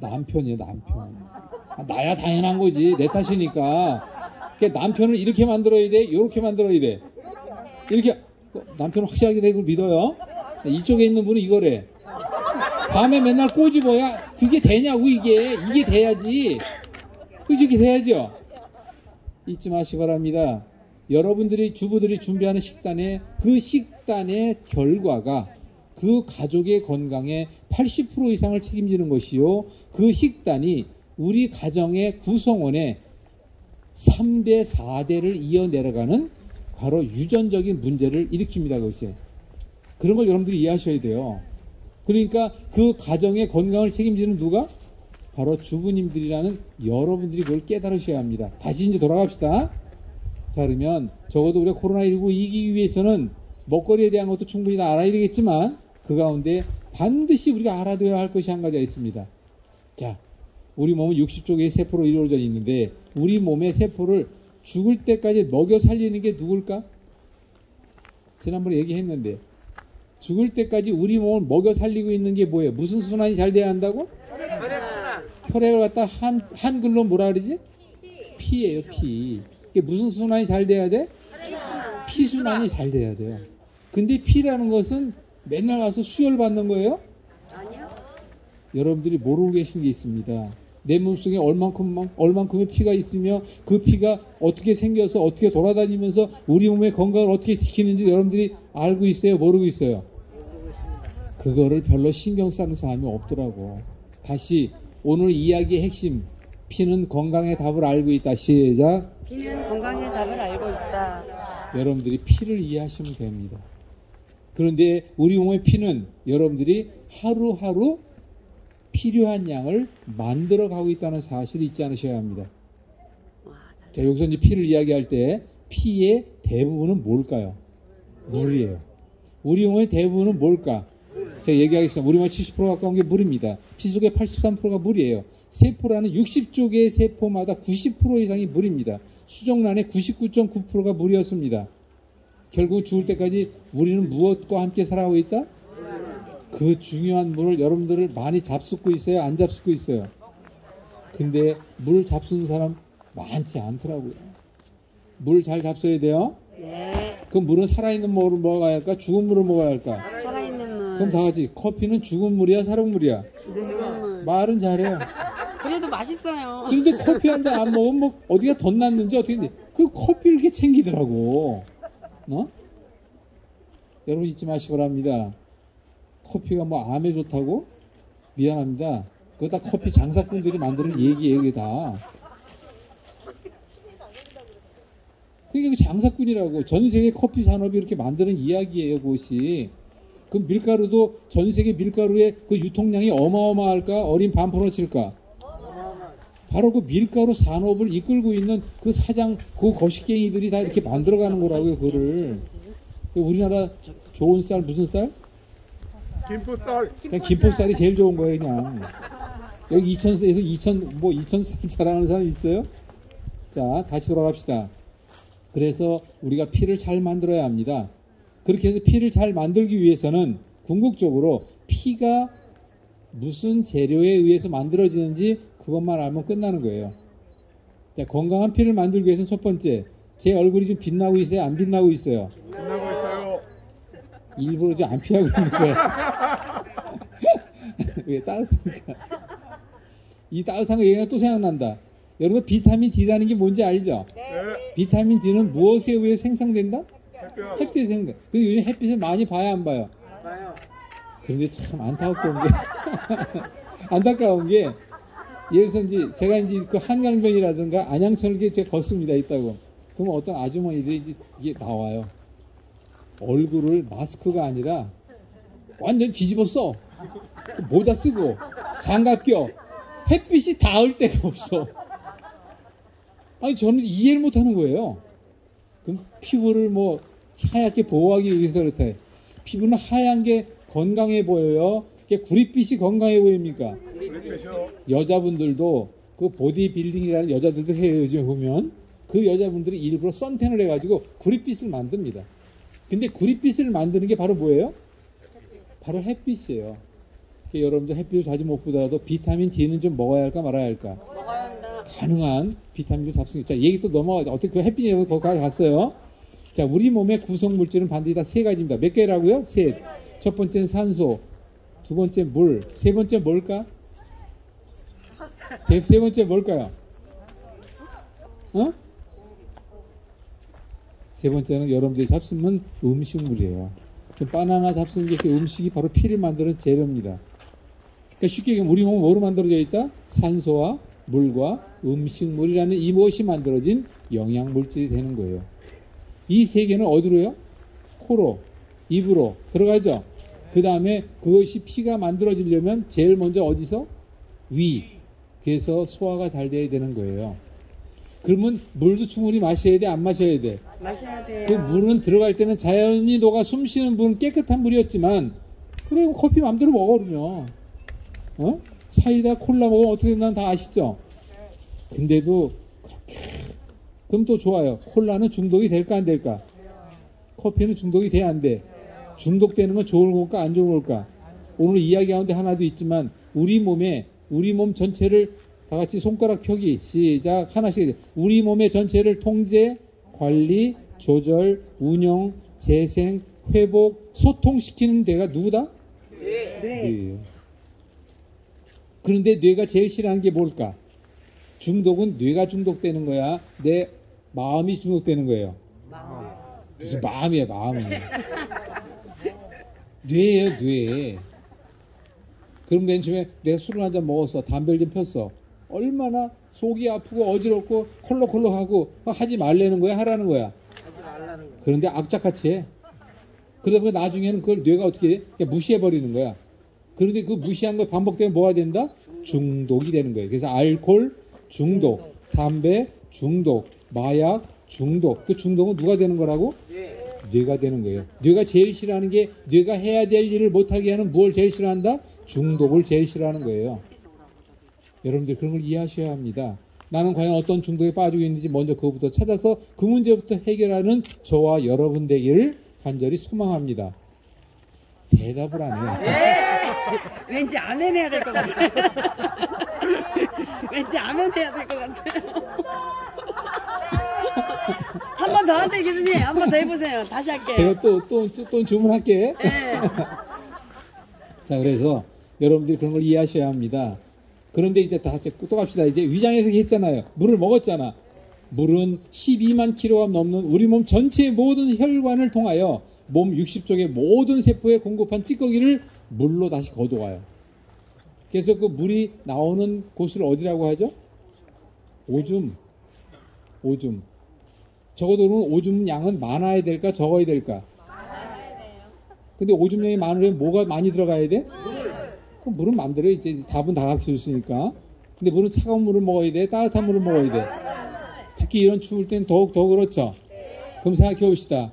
Speaker 5: 남편이에요, 남편. 아, 나야 당연한 거지. 내 탓이니까. 그러니까 남편을 이렇게 만들어야 돼, 이렇게 만들어야 돼. 이렇게 어, 남편은 확실하게 내고 믿어요. 이쪽에 있는 분은 이거래. 밤에 맨날 꼬집어야 그게 되냐고 이게 이게 돼야지. 그게 돼야죠. 잊지 마시 기 바랍니다. 여러분들이 주부들이 준비하는 식단에 그 식단의 결과가 그 가족의 건강의 80% 이상을 책임지는 것이요. 그 식단이 우리 가정의 구성원의 3대, 4대를 이어 내려가는 바로 유전적인 문제를 일으킵니다. 그것이. 그런 걸 여러분들이 이해하셔야 돼요. 그러니까 그 가정의 건강을 책임지는 누가? 바로 주부님들이라는 여러분들이 그걸 깨달으셔야 합니다. 다시 이제 돌아갑시다. 자, 그러면 적어도 우리가 코로나19 이기기 위해서는 먹거리에 대한 것도 충분히 다 알아야 되겠지만 그 가운데 반드시 우리가 알아둬야 할 것이 한 가지가 있습니다. 자, 우리 몸은 60조 개의 세포로 이루어져 있는데 우리 몸의 세포를 죽을 때까지 먹여 살리는 게 누굴까? 지난번에 얘기했는데 죽을 때까지 우리 몸을 먹여 살리고 있는 게 뭐예요? 무슨 순환이 잘 돼야 한다고? 혈액을 갖다 한, 한글로 뭐라 그러지? 피예요, 피. 이게 무슨 순환이 잘 돼야 돼? 피순환이 잘 돼야 돼요. 근데 피라는 것은 맨날 가서 수혈 받는 거예요?
Speaker 1: 아니요.
Speaker 5: 여러분들이 모르고 계신 게 있습니다. 내 몸속에 얼만큼, 얼만큼의 피가 있으며 그 피가 어떻게 생겨서 어떻게 돌아다니면서 우리 몸의 건강을 어떻게 지키는지 여러분들이 알고 있어요? 모르고 있어요? 그거를 별로 신경 쓰는 사람이 없더라고. 다시 오늘 이야기의 핵심 피는 건강의 답을 알고 있다. 시작.
Speaker 1: 피는 건강의 답을 알고 있다.
Speaker 5: 여러분들이 피를 이해하시면 됩니다. 그런데 우리 몸의 피는 여러분들이 하루하루 필요한 양을 만들어 가고 있다는 사실을 잊지 않으셔야 합니다. 자, 여기서 이제 피를 이야기할 때 피의 대부분은 뭘까요? 물이에요. 우리 몸의 대부분은 뭘까? 제가 얘기하겠습니다. 우리 몸의 70% 가까운 게 물입니다. 피 속의 83%가 물이에요. 세포라는 60조 개의 세포마다 90% 이상이 물입니다. 수정란의 99.9%가 물이었습니다. 결국 죽을 때까지 우리는 무엇과 함께 살아가고 있다? 그 중요한 물을 여러분들을 많이 잡숫고 있어요? 안 잡숫고 있어요? 근데 물 잡수는 사람 많지 않더라고요. 물 잘 잡숴야 돼요?
Speaker 1: 네.
Speaker 5: 그 물은 살아있는 물을 먹어야 할까? 죽은 물을 먹어야 할까?
Speaker 1: 살아있는 물.
Speaker 5: 그럼 다 같이 커피는 죽은 물이야? 살은 물이야?
Speaker 1: 죽은 물.
Speaker 5: 말은 잘해요.
Speaker 1: 그래도 맛있어요.
Speaker 5: 그런데 커피 한 잔 안 먹으면 뭐 어디가 덧났는지 어떻게 돼? 그 커피를 이렇게 챙기더라고. 어? 여러분 잊지 마시기 바랍니다. 커피가 뭐 암에 좋다고? 미안합니다. 그거 다 커피 장사꾼들이 만드는 얘기예요, 그게 다. 그러니까 그 장사꾼이라고 전 세계 커피 산업이 이렇게 만드는 이야기예요, 그것이. 그 밀가루도 전 세계 밀가루의 그 유통량이 어마어마할까? 어린 반포로 칠까? 바로 그 밀가루 산업을 이끌고 있는 그 사장, 그 거시갱이들이 다 이렇게 만들어가는 거라고요, 그거를. 그 우리나라 좋은 쌀, 무슨 쌀?
Speaker 2: 김포쌀.
Speaker 5: 그냥 김포쌀이 제일 좋은 거예요, 그냥. 여기 이천에서 이천, 뭐 이천쌀 자랑하는 사람 있어요? 자, 다시 돌아갑시다. 그래서 우리가 피를 잘 만들어야 합니다. 그렇게 해서 피를 잘 만들기 위해서는 궁극적으로 피가 무슨 재료에 의해서 만들어지는지 그것만 알면 끝나는 거예요. 자, 건강한 피를 만들기 위해서는 첫 번째, 제 얼굴이 좀 빛나고 있어요? 안 빛나고 있어요?
Speaker 2: 빛나고 있어요.
Speaker 5: 일부러 좀 안 피하고 있는 거야. <laughs> 왜 따뜻하니까. 이 따뜻한 거 얘기가 또 생각난다. 여러분 비타민 D라는 게 뭔지 알죠?
Speaker 2: 네.
Speaker 5: 비타민 D는 무엇에 의해 생성된다?
Speaker 2: 햇볕.
Speaker 5: 햇빛에 생성. 근데 요즘 햇빛을 많이 봐야 안 봐요?
Speaker 2: 봐요.
Speaker 5: 그런데 참온게 <laughs> 안타까운 게 예를 들어서 이제 제가 이제 그 한강변이라든가 안양천을 이렇게 제가 걷습니다 있다고 그러면 어떤 아주머니들이 이제 이게 나와요 얼굴을 마스크가 아니라 완전 뒤집었어. 모자 쓰고 장갑 껴. 햇빛이 닿을 데가 없어. 아니 저는 이해를 못하는 거예요. 그럼 피부를 뭐 하얗게 보호하기 위해서 그렇다 피부는 하얀 게 건강해 보여요? 이게 구릿빛이 건강해 보입니까? 여자분들도 그 보디빌딩이라는 여자들도 해요 요즘 보면. 그 여자분들이 일부러 선텐을 해가지고 구릿빛을 만듭니다. 근데 구릿빛을 만드는 게 바로 뭐예요? 바로 햇빛이에요. 여러분들 햇빛을 자주 못 보더라도 비타민 D는 좀 먹어야 할까 말아야 할까?
Speaker 1: 먹어야 한다. 가능한
Speaker 5: 비타민 좀 잡수기. 자 얘기 또 넘어가죠. 어떻게 그 햇빛이 거기까지 갔어요? 자 우리 몸의 구성 물질은 반드시 다 세 가지입니다. 몇 개라고요? 셋. 첫 번째는 산소, 두 번째 물, 세 번째 뭘까? 세- 세 번째 뭘까요? 어? 세 번째는 여러분들이 잡수면 음식물이에요. 그 바나나 잡수는 게그 음식이 바로 피를 만드는 재료입니다. 그러니까 쉽게 얘기하면 우리 몸은 뭐로 만들어져 있다? 산소와 물과 음식물이라는 이 무엇이 만들어진 영양물질이 되는 거예요. 이 세 개는 어디로요? 코로, 입으로 들어가죠. 그 다음에 그것이 피가 만들어지려면 제일 먼저 어디서? 위. 그래서 소화가 잘 돼야 되는 거예요. 그러면 물도 충분히 마셔야 돼, 안 마셔야 돼?
Speaker 1: 마셔야 돼요.
Speaker 5: 그 물은 들어갈 때는 자연히 녹아 숨 쉬는 물은 깨끗한 물이었지만 그래 커피 마음대로 먹어 그러면 어? 사이다 콜라 먹으면 어떻게 된다는 다 아시죠? 근데도 그렇게 그럼 또 좋아요 콜라는 중독이 될까 안 될까? 커피는 중독이 돼안 돼? 중독되는 건 좋은 걸까 안 좋은 걸까? 오늘 이야기 가운데 하나도 있지만 우리 몸에 우리 몸 전체를 다 같이 손가락 펴기 시작 하나씩 우리 몸의 전체를 통제 관리 조절 운영 재생 회복 소통시키는 뇌가 누구다?
Speaker 1: 네.
Speaker 5: 뇌예요. 그런데 뇌가 제일 싫어하는 게 뭘까? 중독은 뇌가 중독되는 거야. 내 마음이 중독되는 거예요. 무슨 마음이야, 마음이. 뇌예요, 뇌. 그럼 맨 처음에 내가 술을 한 잔 먹었어. 담배를 좀 폈어. 얼마나 속이 아프고 어지럽고 콜록콜록하고 하지 말라는 거야, 하라는 거야. 그런데 악착같이 해. 그러다 보니 나중에는 그걸 뇌가 어떻게 돼? 그냥 무시해버리는 거야. 그런데 그 무시한 거 반복되면 뭐가 된다? 중독이 되는 거예요. 그래서 알코올 중독, 담배 중독, 마약 중독. 그 중독은 누가 되는 거라고? 뇌가 되는 거예요. 뇌가 제일 싫어하는 게 뇌가 해야 될 일을 못하게 하는 무엇을 제일 싫어한다? 중독을 제일 싫어하는 거예요. 여러분들 그런 걸 이해하셔야 합니다. 나는 과연 어떤 중독에 빠지고 있는지 먼저 그것부터 찾아서 그 문제부터 해결하는 저와 여러분 되기를 간절히 소망합니다. 대답을 안 해.
Speaker 1: 왠지 아멘 해야 될 것 같아요. 왠지 아멘 해야 될 것 같아요. 한 번 더 하세요, 교수님. 한 번 더 해보세요. 다시 할게요.
Speaker 5: 제가 또, 또, 또, 또 주문할게.
Speaker 1: 네.
Speaker 5: 자, 그래서 여러분들이 그런 걸 이해하셔야 합니다. 그런데 이제 다, 또 갑시다. 이제 위장에서 했잖아요. 물을 먹었잖아. 물은 12만 킬로그램 넘는 우리 몸 전체의 모든 혈관을 통하여 몸 60쪽의 모든 세포에 공급한 찌꺼기를 물로 다시 걷어와요. 그래서 그 물이 나오는 곳을 어디라고 하죠? 오줌. 오줌. 적어도 그러면 오줌 양은 많아야 될까 적어야 될까? 근데 오줌 양이 많으려면 뭐가 많이 들어가야 돼? 그럼 물은 마음대로 이제 답은 다 가르쳐 줬으니까. 근데 물은 차가운 물을 먹어야 돼? 따뜻한 물을 먹어야 돼? 특히 이런 추울 땐 더욱 더 그렇죠. 그럼 생각해 봅시다.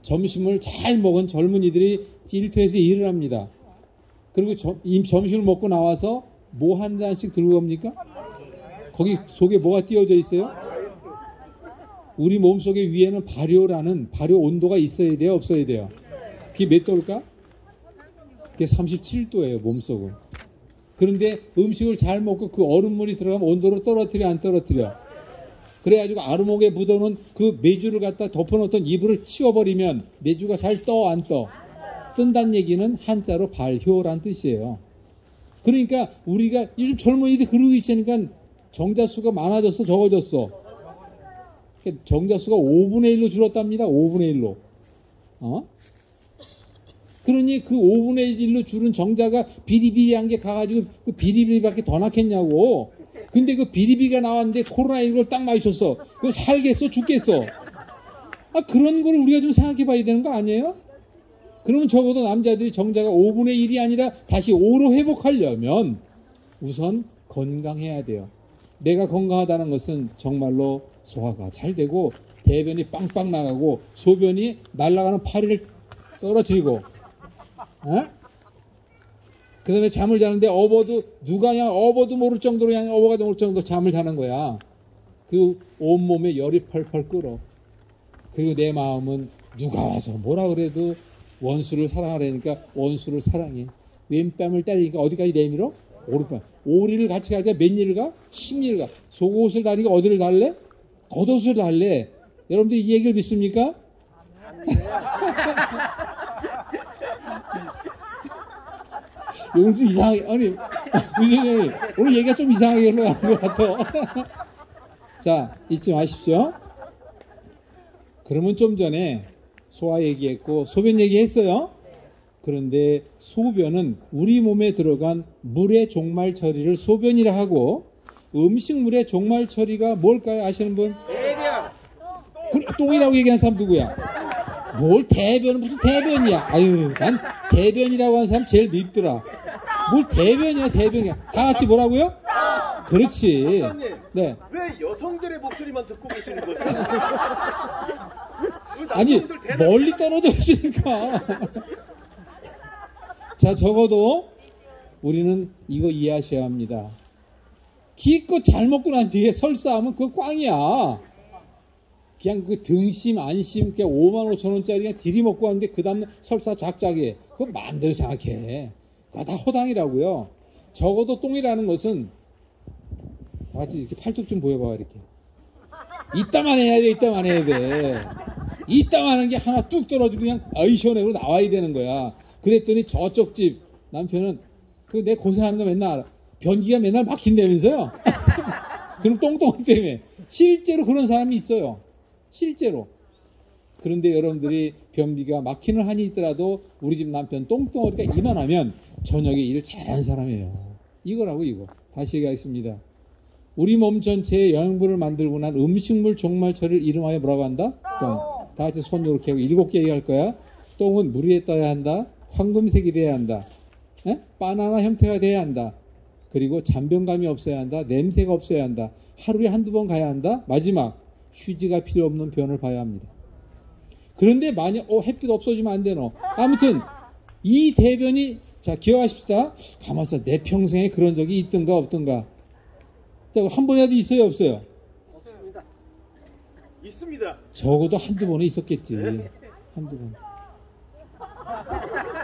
Speaker 5: 점심을 잘 먹은 젊은이들이 일터에서 일을 합니다. 그리고 점, 이 점심을 먹고 나와서 뭐 한 잔씩 들고 갑니까? 거기 속에 뭐가 띄워져 있어요? 우리 몸속에 위에는 발효라는 발효 온도가 있어야 돼요? 없어야 돼요? 그게 몇 도일까? 그게 37도예요, 몸속은. 그런데 음식을 잘 먹고 그 얼음물이 들어가면 온도를 떨어뜨려, 안 떨어뜨려? 그래가지고 아르목에 묻어놓은 그 메주를 갖다 덮어놓던 이불을 치워버리면 메주가 잘 떠, 안 떠? 뜬다는 얘기는 한자로 발효란 뜻이에요. 그러니까 우리가 요즘 젊은이들 그러고 있으니까 정자수가 많아졌어, 적어졌어? 그러니까 정자수가 5분의 1로 줄었답니다. 5분의 1로. 어? 그러니 그 5분의 1로 줄은 정자가 비리비리한 게 가가지고 그 비리비리밖에 더 낳겠냐고. 근데 그 비리비가 나왔는데 코로나19를 딱 마주쳤어. 그거 살겠어? 죽겠어? 아, 그런 걸 우리가 좀 생각해 봐야 되는 거 아니에요? 그러면 적어도 남자들이 정자가 5분의 1이 아니라 다시 5로 회복하려면 우선 건강해야 돼요. 내가 건강하다는 것은 정말로 소화가 잘 되고 대변이 빵빵 나가고 소변이 날아가는 파리를 떨어뜨리고 어? 그 다음에 잠을 자는데 업어도 누가 그냥 업어도 모를 정도로 그냥 업어가 모를 정도로 잠을 자는 거야. 그 온몸에 열이 펄펄 끓어. 그리고 내 마음은 누가 와서 뭐라 그래도 원수를 사랑하려니까 원수를 사랑해. 왼뺨을 때리니까 어디까지 내밀어? 오른뺨. 오리를 같이 가자 몇 리를 가? 10리를 가. 속옷을 다니까 어디를 달래? 겉옷을 달래. 여러분들 이 얘기를 믿습니까? 오늘 좀 이상하게, 아니, 무슨, 오늘 얘기가 좀 이상하게 흘러가는 것 같아. <laughs> 자, 잊지 마십시오. 그러면 좀 전에 소화 얘기했고, 소변 얘기했어요. 그런데 소변은 우리 몸에 들어간 물의 종말 처리를 소변이라 하고, 음식물의 종말 처리가 뭘까요? 아시는 분? 그, 똥이라고 얘기하는 사람 누구야? 뭘 대변은 무슨 대변이야? 아유, 난 대변이라고 하는 사람 제일 밉더라. 뭘 대변이야, 대변이야. 다 같이 뭐라고요? 그렇지.
Speaker 6: 박사님.
Speaker 5: 네.
Speaker 6: 왜 여성들의 목소리만 듣고 계시는 거죠? 왜 <laughs>
Speaker 5: 아니, 멀리 떨어져 있으니까. <laughs> 자, 적어도 우리는 이거 이해하셔야 합니다. 기껏 잘 먹고 난 뒤에 설사하면 그거 꽝이야. 그냥 그 등심, 안심, 그냥 5만 5천 원짜리 그냥 들이 먹고 왔는데 그 다음날 설사 작작해. 그거 마음대로 생각해. 그거 다 허당이라고요. 적어도 똥이라는 것은 다 같이 이렇게 팔뚝 좀 보여봐, 이렇게. 이따만 해야 돼, 이따만 해야 돼. 이따만 하는 게 하나 뚝 떨어지고 그냥 아이 시원해로 나와야 되는 거야. 그랬더니 저쪽 집 남편은 그 내 고생하는 거 맨날. 변기가 맨날 막힌다면서요. <laughs> 그럼 똥똥 때문에. 실제로 그런 사람이 있어요. 실제로. 그런데 여러분들이 변비가 막히는 한이 있더라도 우리 집 남편 똥덩어리가 이만하면 저녁에 일을 잘하는 사람이에요. 이거라고 이거. 다시 얘기하겠습니다. 우리 몸 전체에 영양분을 만들고 난 음식물 종말 처리를 이름하여 뭐라고 한다? 똥. 다 같이 손 이렇게 하고 일곱 개 얘기할 거야. 똥은 물 위에 떠야 한다. 황금색이 돼야 한다. 에? 바나나 형태가 돼야 한다. 그리고 잔병감이 없어야 한다. 냄새가 없어야 한다. 하루에 한두 번 가야 한다. 마지막 휴지가 필요 없는 변을 봐야 합니다. 그런데 만약 어 햇빛 없어지면 안 되노. 아무튼 이 대변이 자 기억하십시다. 가만있어 내 평생에 그런 적이 있든가 없든가. 자, 한 번이라도 있어요 없어요?
Speaker 6: 있습니다.
Speaker 5: 적어도 한두 번은 있었겠지. 한두 번.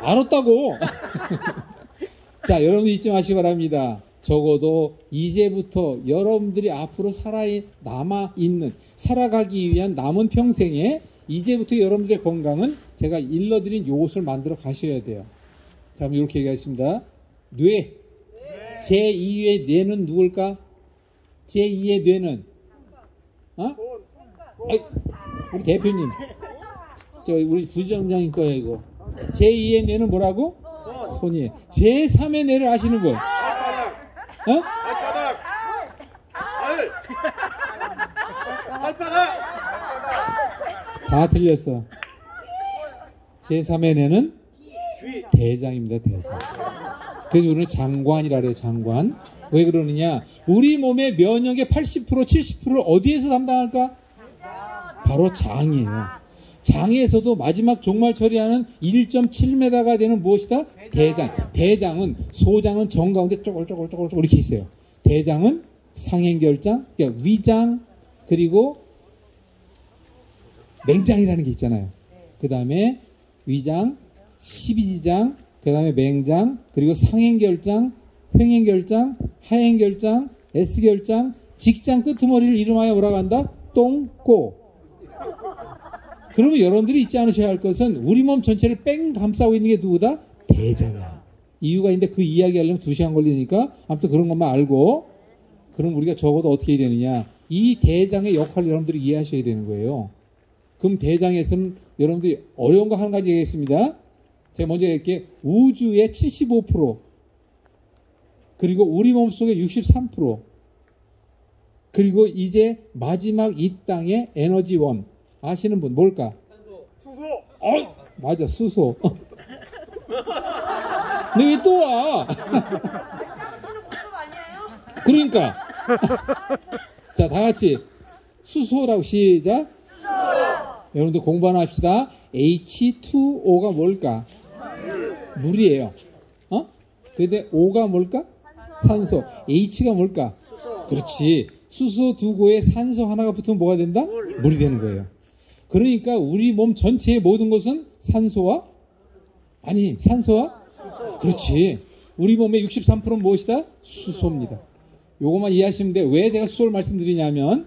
Speaker 5: 알았다고. <laughs> 자, 여러분 잊지 마시기 바랍니다. 적어도 이제부터 여러분들이 앞으로 살아 남아 있는 살아가기 위한 남은 평생에 이제부터 여러분들의 건강은 제가 일러드린 요것을 만들어 가셔야 돼요. 자, 그럼 이렇게 얘기하겠습니다. 뇌. 제2의 뇌는 누굴까? 제2의 뇌는 어? 아이, 우리 대표님. 저 우리 부지점장님 거예요, 이거. 제2의 뇌는 뭐라고? 손이. 제3의 뇌를 아시는 분? 어? 다 틀렸어. 제3의 뇌는
Speaker 6: 귀.
Speaker 5: 대장입니다, 대장. 그래서 오늘 장관이라 그래요, 장관. 왜 그러느냐? 우리 몸의 면역의 80%, 70%를 어디에서 담당할까? 바로 장이에요. 장에서도 마지막 종말 처리하는 1.7m가 되는 무엇이다? 대장. 대장은 소장은 정 가운데 쪼글쪼글쪼글쪼글 이렇게 있어요. 대장은 상행결장, 그러니까 위장 그리고 맹장이라는 게 있잖아요. 그 다음에 위장, 십이지장, 그 다음에 맹장, 그리고 상행결장, 횡행결장, 하행결장, S결장, 직장 끄트머리를 이름하여 뭐라고 한다? 똥꼬. 그러면 여러분들이 잊지 않으셔야 할 것은 우리 몸 전체를 뺑 감싸고 있는 게 누구다? 대장이야. 이유가 있는데 그 이야기 하려면 두 시간 걸리니까 아무튼 그런 것만 알고 그럼 우리가 적어도 어떻게 해야 되느냐. 이 대장의 역할을 여러분들이 이해하셔야 되는 거예요. 그럼 대장에서는 여러분들이 어려운 거 한 가지 얘기했습니다. 제가 먼저 얘기할게 우주의 75% 그리고 우리 몸속의 63% 그리고 이제 마지막 이 땅의 에너지원 아시는 분 뭘까?
Speaker 6: 수소.
Speaker 5: 어, 맞아 수소. <laughs> 너왜 또 와? 그러니까 <laughs> 자 다 같이 수소라고 시작. 여러분들 공부 하나 합시다. H2O가 뭘까? 물이에요. 어? 근데 O가 뭘까? 산소. H가 뭘까? 그렇지. 수소 두 고에 산소 하나가 붙으면 뭐가 된다? 물이 되는 거예요. 그러니까 우리 몸 전체의 모든 것은 산소와 아니 산소와 그렇지. 우리 몸의 63%는 무엇이다? 수소입니다. 요것만 이해하시면 돼. 왜 제가 수소를 말씀드리냐면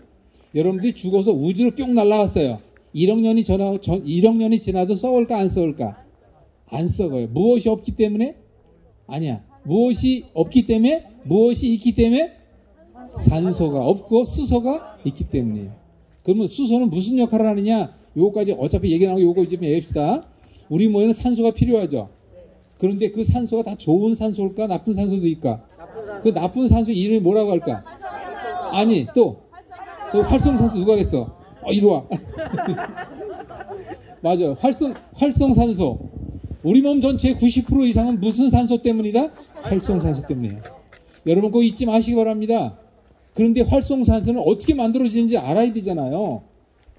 Speaker 5: 여러분들이 죽어서 우주로 뿅 날아갔어요. 1억 년이 전하, 전, 1억 년이 지나도 썩을까 안 썩을까? 안 썩어요. 무엇이 없기 때문에? 아니야. 무엇이 없기 때문에? 무엇이 있기 때문에? 산소가 없고 수소가 있기 때문이에요. 그러면 수소는 무슨 역할을 하느냐? 요거까지 어차피 얘기 나오고 요거 이제 얘기합시다. 우리 몸에는 산소가 필요하죠. 그런데 그 산소가 다 좋은 산소일까? 나쁜 산소도 있까? 그 나쁜 산소 이름이 뭐라고 할까? 아니, 또, 또 활성산소 누가 그랬어? 어, 이리 와. <laughs> 맞아. 활성, 활성산소. 우리 몸 전체의 90% 이상은 무슨 산소 때문이다? 활성산소 때문이에요. 여러분 그거 잊지 마시기 바랍니다. 그런데 활성산소는 어떻게 만들어지는지 알아야 되잖아요.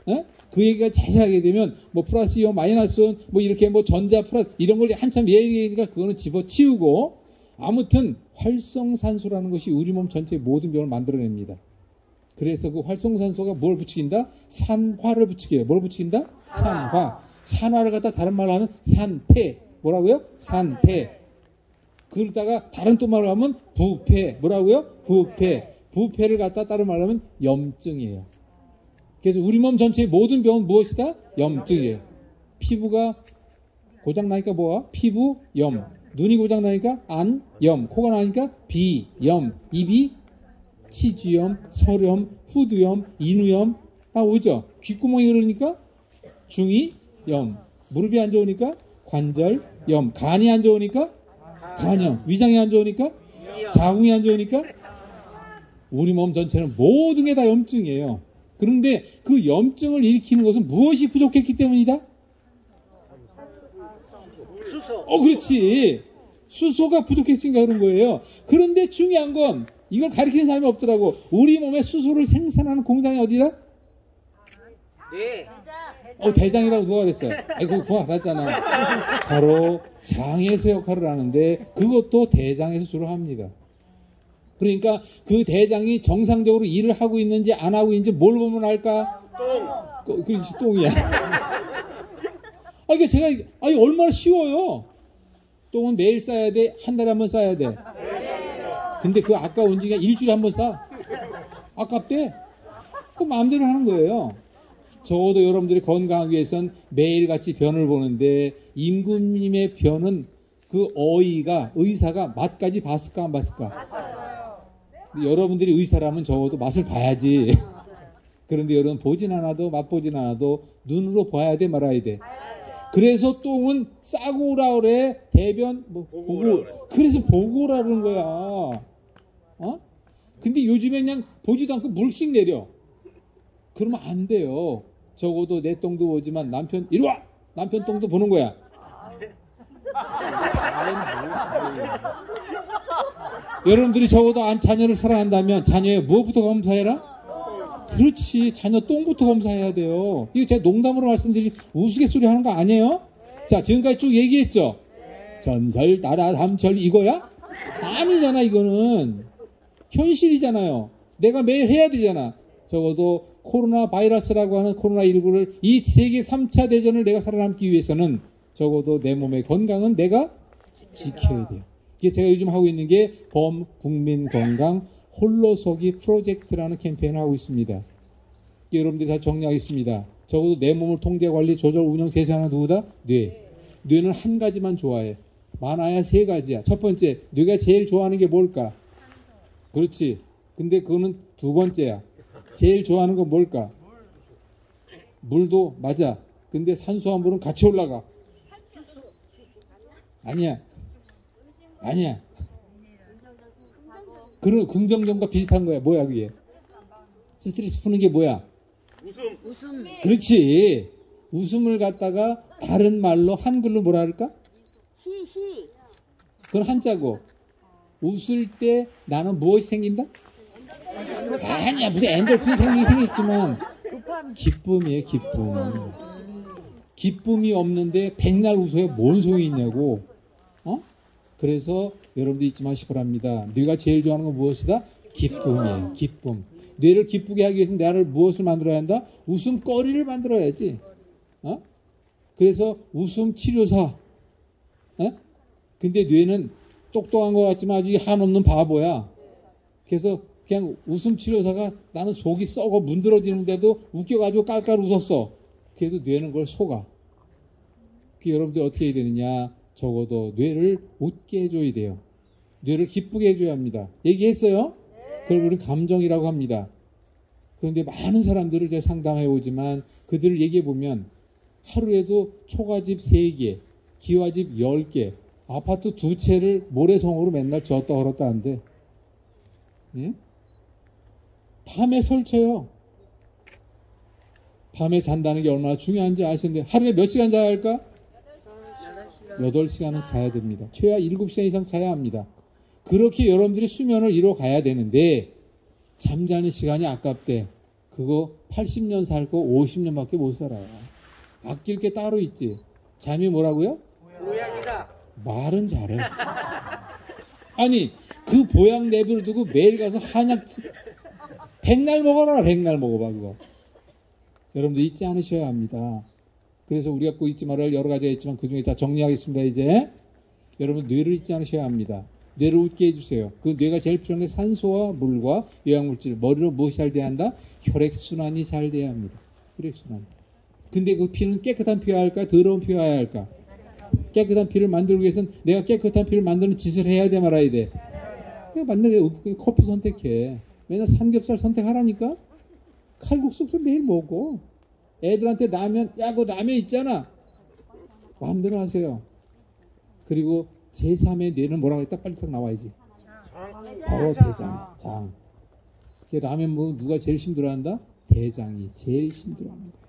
Speaker 5: 에? 그 얘기가 자세하게 되면 뭐 플러스 이온 마이너스 이온 뭐 이렇게 뭐 전자 플러스 이런 걸 한참 얘기하니까 그거는 집어치우고 아무튼 활성산소라는 것이 우리 몸 전체의 모든 병을 만들어냅니다. 그래서 그 활성산소가 뭘 부추긴다? 산화를 부추겨요. 뭘 부추긴다? 산화. 산화를 갖다 다른 말로 하면 산패. 뭐라고요? 산패. 그러다가 다른 또 말로 하면 부패. 뭐라고요? 부패. 부패를 갖다 다른 말로 하면 염증이에요. 그래서 우리 몸 전체의 모든 병은 무엇이다? 염증이에요. 피부가 고장 나니까 뭐야? 피부 염. 눈이 고장 나니까 안 염. 코가 나니까 비 염. 입이 치주염, 설염, 후두염, 인후염 다 오죠. 귓구멍이 그러니까 중이염. 무릎이 안 좋으니까 관절염. 간이 안 좋으니까 간염. 위장이 안 좋으니까 자궁이 안 좋으니까 우리 몸 전체는 모든 게 다 염증이에요. 그런데 그 염증을 일으키는 것은 무엇이 부족했기 때문이다?
Speaker 6: 수소.
Speaker 5: 어, 그렇지. 수소가 부족했으니까 그런 거예요. 그런데 중요한 건 이걸 가리키는 사람이 없더라고. 우리 몸에 수소를 생산하는 공장이 어디다?
Speaker 6: 네.
Speaker 5: 어, 대장이라고 누가 그랬어? 아이고, 그거 알았잖아. 바로 장에서 역할을 하는데 그것도 대장에서 주로 합니다. 그러니까 그 대장이 정상적으로 일을 하고 있는지 안 하고 있는지 뭘 보면 알까?
Speaker 6: 똥.
Speaker 5: 그, 그렇지, 똥이야. 아, 이게 제가, 아니, 얼마나 쉬워요. 똥은 매일 싸야 돼? 한 달에 한 번 싸야 돼? 근데 그 아까운 지가 일주일에 한 번 싸? 아깝대? 그 마음대로 하는 거예요. 적어도 여러분들이 건강하기 위해선 매일같이 변을 보는데, 임금님의 변은 그 어이가, 의사가 맛까지 봤을까, 안 봤을까? 여러분들이 의사라면 적어도 맛을 봐야지. 그런데 여러분 보진 않아도 맛보진 않아도 눈으로 봐야 돼 말아야 돼. 그래서 똥은 싸고 오라 그래 대변 뭐
Speaker 6: 보고
Speaker 5: 보고
Speaker 6: 그래.
Speaker 5: 그래서 보고 오라는 거야. 어? 근데 요즘에 그냥 보지도 않고 물씩 내려. 그러면 안 돼요. 적어도 내 똥도 보지만 남편 이리 와 남편 똥도 보는 거야. 여러분들이 적어도 안 자녀를 사랑한다면 자녀의 무엇부터 검사해라? 그렇지. 자녀 똥부터 검사해야 돼요. 이거 제가 농담으로 말씀드린 우스갯소리 하는 거 아니에요? 자, 지금까지 쭉 얘기했죠? 전설, 나라, 삼철 이거야? 아니잖아, 이거는. 현실이잖아요. 내가 매일 해야 되잖아. 적어도 코로나 바이러스라고 하는 코로나19를 이 세계 3차 대전을 내가 살아남기 위해서는 적어도 내 몸의 건강은 내가 지켜야 돼요. 이게 제가 요즘 하고 있는 게 범국민 건강 홀로서기 프로젝트라는 캠페인을 하고 있습니다. 여러분들이 다 정리하겠습니다. 적어도 내 몸을 통제, 관리, 조절, 운영, 제세하는 누구다? 뇌. 뇌는 한 가지만 좋아해. 많아야 세 가지야. 첫 번째, 뇌가 제일 좋아하는 게 뭘까? 그렇지. 근데 그거는 두 번째야. 제일 좋아하는 건 뭘까? 물도 맞아. 근데 산수화물은 같이 올라가. 아니야. 아니야. 그런 긍정점과 비슷한 거야. 뭐야 그게? 스트레스 푸는 게 뭐야?
Speaker 6: 웃음.
Speaker 5: 그렇지. 웃음을 갖다가 다른 말로 한글로 뭐라 할까?
Speaker 6: 히히.
Speaker 5: 그건 한자고. 웃을 때 나는 무엇이 생긴다? 아니야 무슨 엔돌핀 생기긴 생겼지만 기쁨이에요 기쁨. 기쁨이 없는데 백날 웃어야 뭔 소용이 있냐고. 어? 그래서 여러분도 잊지 마시기 바랍니다. 네가 제일 좋아하는 건 무엇이다? 기쁨이에요. 기쁨. 뇌를 기쁘게 하기 위해서 나를 무엇을 만들어야 한다? 웃음거리를 만들어야지. 어? 그래서 웃음 치료사. 어? 근데 뇌는 똑똑한 것 같지만 아주 한없는 바보야. 그래서 그냥 웃음 치료사가 나는 속이 썩어 문드러지는데도 웃겨가지고 깔깔 웃었어. 그래도 뇌는 그걸 속아. 그 여러분들 어떻게 해야 되느냐? 적어도 뇌를 웃게 해줘야 돼요. 뇌를 기쁘게 해줘야 합니다. 얘기했어요? 그걸 우리는 감정이라고 합니다. 그런데 많은 사람들을 제가 상담해 오지만 그들을 얘기해 보면 하루에도 초가집 3개, 기와집 10개, 아파트 두 채를 모래성으로 맨날 졌다 걸었다 한대. 응? 밤에 설쳐요. 밤에 잔다는 게 얼마나 중요한지 아시는데 하루에 몇 시간 자야 할까? 8시간은 자야 됩니다. 최하 7시간 이상 자야 합니다. 그렇게 여러분들이 수면을 이뤄 가야 되는데 잠자는 시간이 아깝대. 그거 80년 살거 50년밖에 못 살아요. 아낄 게 따로 있지. 잠이 뭐라고요?
Speaker 6: 모양이다.
Speaker 5: 말은 잘해. 아니 그 보양 내비를 두고 매일 가서 한약 백날 먹어라 백날 먹어봐 그거. 여러분들 잊지 않으셔야 합니다. 그래서 우리가 꼭 잊지 말아야 할 여러 가지가 있지만 그 중에 다 정리하겠습니다 이제. 여러분 뇌를 잊지 않으셔야 합니다. 뇌를 웃게 해주세요. 그 뇌가 제일 필요한 게 산소와 물과 영양물질. 머리로 무엇이 잘 돼야 한다? 혈액순환이 잘 돼야 합니다. 혈액순환. 근데 그 피는 깨끗한 피여야 할까? 더러운 피여야 할까? 깨끗한 피를 만들기 위해서는 내가 깨끗한 피를 만드는 짓을 해야 돼 말아야 돼. 그냥 만약에 커피 선택해. 맨날 삼겹살 선택하라니까? 칼국수 매일 먹어. 애들한테 라면, 야, 그 라면 있잖아. 마음대로 하세요. 그리고 제3의 뇌는 뭐라고 했다? 빨리 딱 나와야지. 바로 대장, 장. 라면 뭐 누가 제일 힘들어한다? 대장이 제일 힘들어하는 거예요.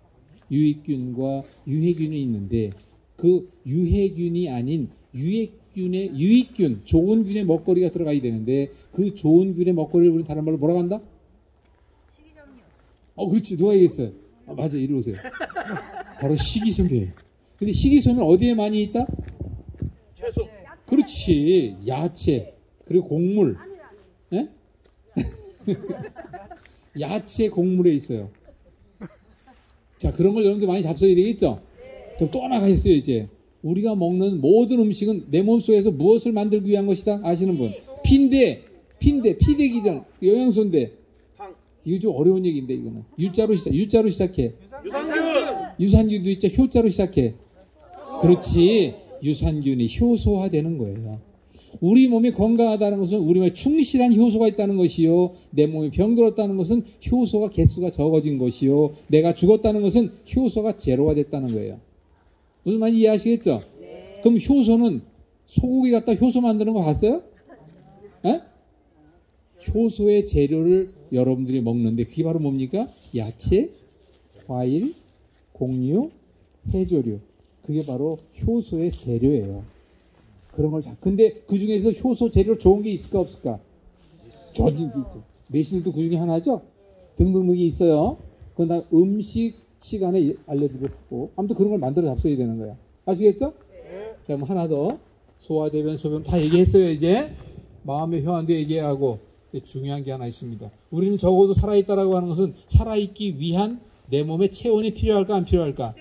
Speaker 5: 유익균과 유해균이 있는데 그 유해균이 아닌 유익균의 유익균, 좋은 균의 먹거리가 들어가야 되는데 그 좋은 균의 먹거리를 우리 다른 말로 뭐라고 한다? 어, 그렇지. 누가 얘기했어요? 아, 맞아. 이리 오세요. <laughs> 바로 식이섬유예요. 근데 식이섬유는 어디에 많이 있다?
Speaker 6: 채소.
Speaker 5: 그렇지. 야채. 그리고 곡물. 예? <laughs> 야채 곡물에 있어요. 자, 그런 걸 여러분들 많이 잡숴야 되겠죠? 그럼 또 하나 가겠어요, 이제. 우리가 먹는 모든 음식은 내 몸속에서 무엇을 만들기 위한 것이다? 아시는 분? 핀데, 핀데, 피되기 전, 영양소인데.
Speaker 6: 당.
Speaker 5: 이거 좀 어려운 얘기인데, 이거는. 유자로 시작, 유자로 시작해.
Speaker 6: 유산균.
Speaker 5: 유산균도 있죠. 효자로 시작해. 그렇지. 유산균이 효소화되는 거예요. 우리 몸이 건강하다는 것은 우리 몸에 충실한 효소가 있다는 것이요. 내 몸이 병들었다는 것은 효소가 개수가 적어진 것이요. 내가 죽었다는 것은 효소가 제로가 됐다는 거예요. 무슨 말인지 이해하시겠죠? 그럼 효소는 소고기 갖다 효소 만드는 거 봤어요? 에? 효소의 재료를 여러분들이 먹는데 그게 바로 뭡니까? 야채, 과일, 곡류, 해조류. 그게 바로 효소의 재료예요. 그런 걸 자. 근데 그 중에서 효소 재료 좋은 게 있을까 없을까? 저기 있죠. 매실도 그 중에 하나죠. 등등등이 있어요. 그건 다 음식 시간에 알려드리고 아무튼 그런 걸 만들어 잡숴야 되는 거야. 아시겠죠? 자, 그럼 하나 더 소화 대변, 소변 다 얘기했어요 이제 마음의 효안도 얘기하고 중요한 게 하나 있습니다. 우리는 적어도 살아있다라고 하는 것은 살아있기 위한 내 몸의 체온이 필요할까 안 필요할까?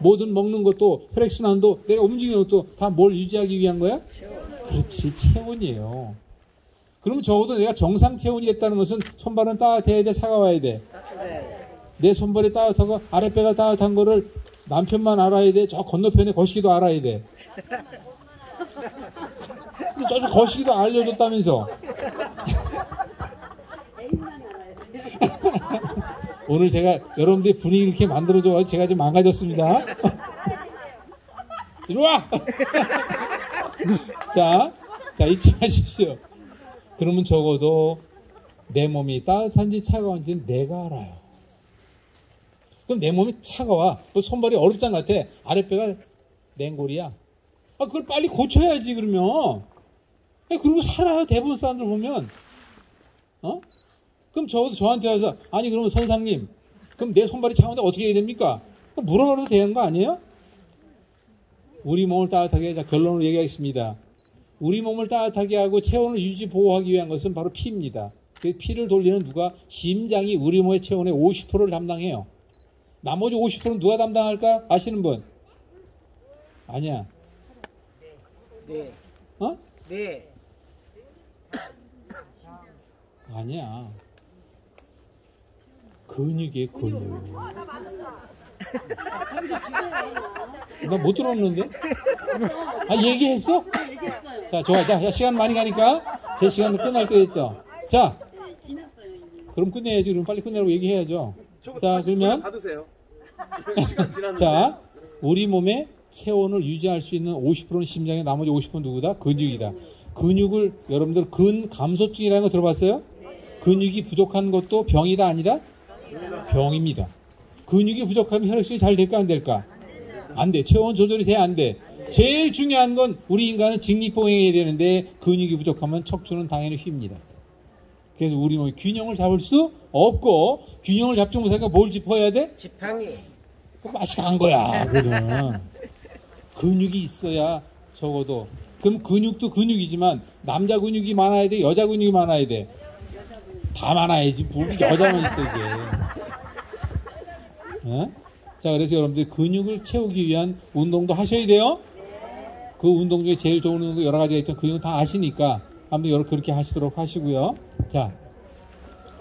Speaker 5: 모든 먹는 것도 혈액순환도 내가 움직이는 것도 다 뭘 유지하기 위한 거야? 그렇지 체온이에요. 그러면 적어도 내가 정상 체온이 됐다는 것은 손발은 따뜻해야 돼 차가워야 돼. 내 손발이 따뜻하고 아랫배가 따뜻한 거를 남편만 알아야 돼. 저 건너편에 거시기도 알아야 돼. 근데 저쪽 거시기도 알려줬다면서. <laughs> 오늘 제가 여러분들의 분위기 이렇게 만들어줘가지고 제가 좀 망가졌습니다. <laughs> 이리 와! <laughs> 자, 자, 잊지 마십시오. 그러면 적어도 내 몸이 따뜻한지 차가운지는 내가 알아요. 그럼 내 몸이 차가워. 그 손발이 얼음장 같아. 아랫배가 냉골이야. 아, 그걸 빨리 고쳐야지, 그러면. 야, 그리고 살아요, 대부분 사람들 보면. 어? 그럼 적어도 저한테 와서, 아니, 그러면 선상님, 그럼 내 손발이 차가운데 어떻게 해야 됩니까? 그럼 물어봐도 되는 거 아니에요? 우리 몸을 따뜻하게, 자, 결론을 얘기하겠습니다. 우리 몸을 따뜻하게 하고 체온을 유지 보호하기 위한 것은 바로 피입니다. 그 피를 돌리는 누가 심장이 우리 몸의 체온의 50%를 담당해요. 나머지 50%는 누가 담당할까? 아시는 분? 아니야.
Speaker 4: 네.
Speaker 5: 어?
Speaker 4: 네.
Speaker 5: 아니야. 근육이에요, 근육. 나 못 들었는데? 아, 얘기했어? 자, 좋아. 자, 자, 시간 많이 가니까 제 시간 끝날 때 됐죠? 자, 그럼 끝내야지. 그럼 빨리 끝내라고 얘기해야죠. 자, 그러면
Speaker 6: 받으세요. <laughs>
Speaker 5: 자, 우리 몸의 체온을 유지할 수 있는 50%는 심장에 나머지 50%는 누구다? 근육이다. 근육을 여러분들 근감소증이라는 거 들어봤어요? 근육이 부족한 것도 병이다 아니다? 병입니다. 근육이 부족하면 혈액순환이 잘 될까 안 될까? 안 돼. 체온 조절이 돼안 돼. 제일 중요한 건 우리 인간은 직립보행해야 되는데 근육이 부족하면 척추는 당연히 휩니다. 그래서 우리 몸이 균형을 잡을 수 없고 균형을 잡지 못하니까 뭘 짚어야 돼?
Speaker 4: 지팡이.
Speaker 5: 그 맛이 간 거야, 그거는. 근육이 있어야 적어도. 그럼 근육도 근육이지만 남자 근육이 많아야 돼, 여자 근육이 많아야 돼. 다 많아야지. 뭐 여자만 있어 이게. 어? 자, 그래서 여러분들 근육을 채우기 위한 운동도 하셔야 돼요. 그 운동 중에 제일 좋은 운동 여러 가지가 있죠. 그 운동 다 아시니까 한번 여러 그렇게 하시도록 하시고요. 자,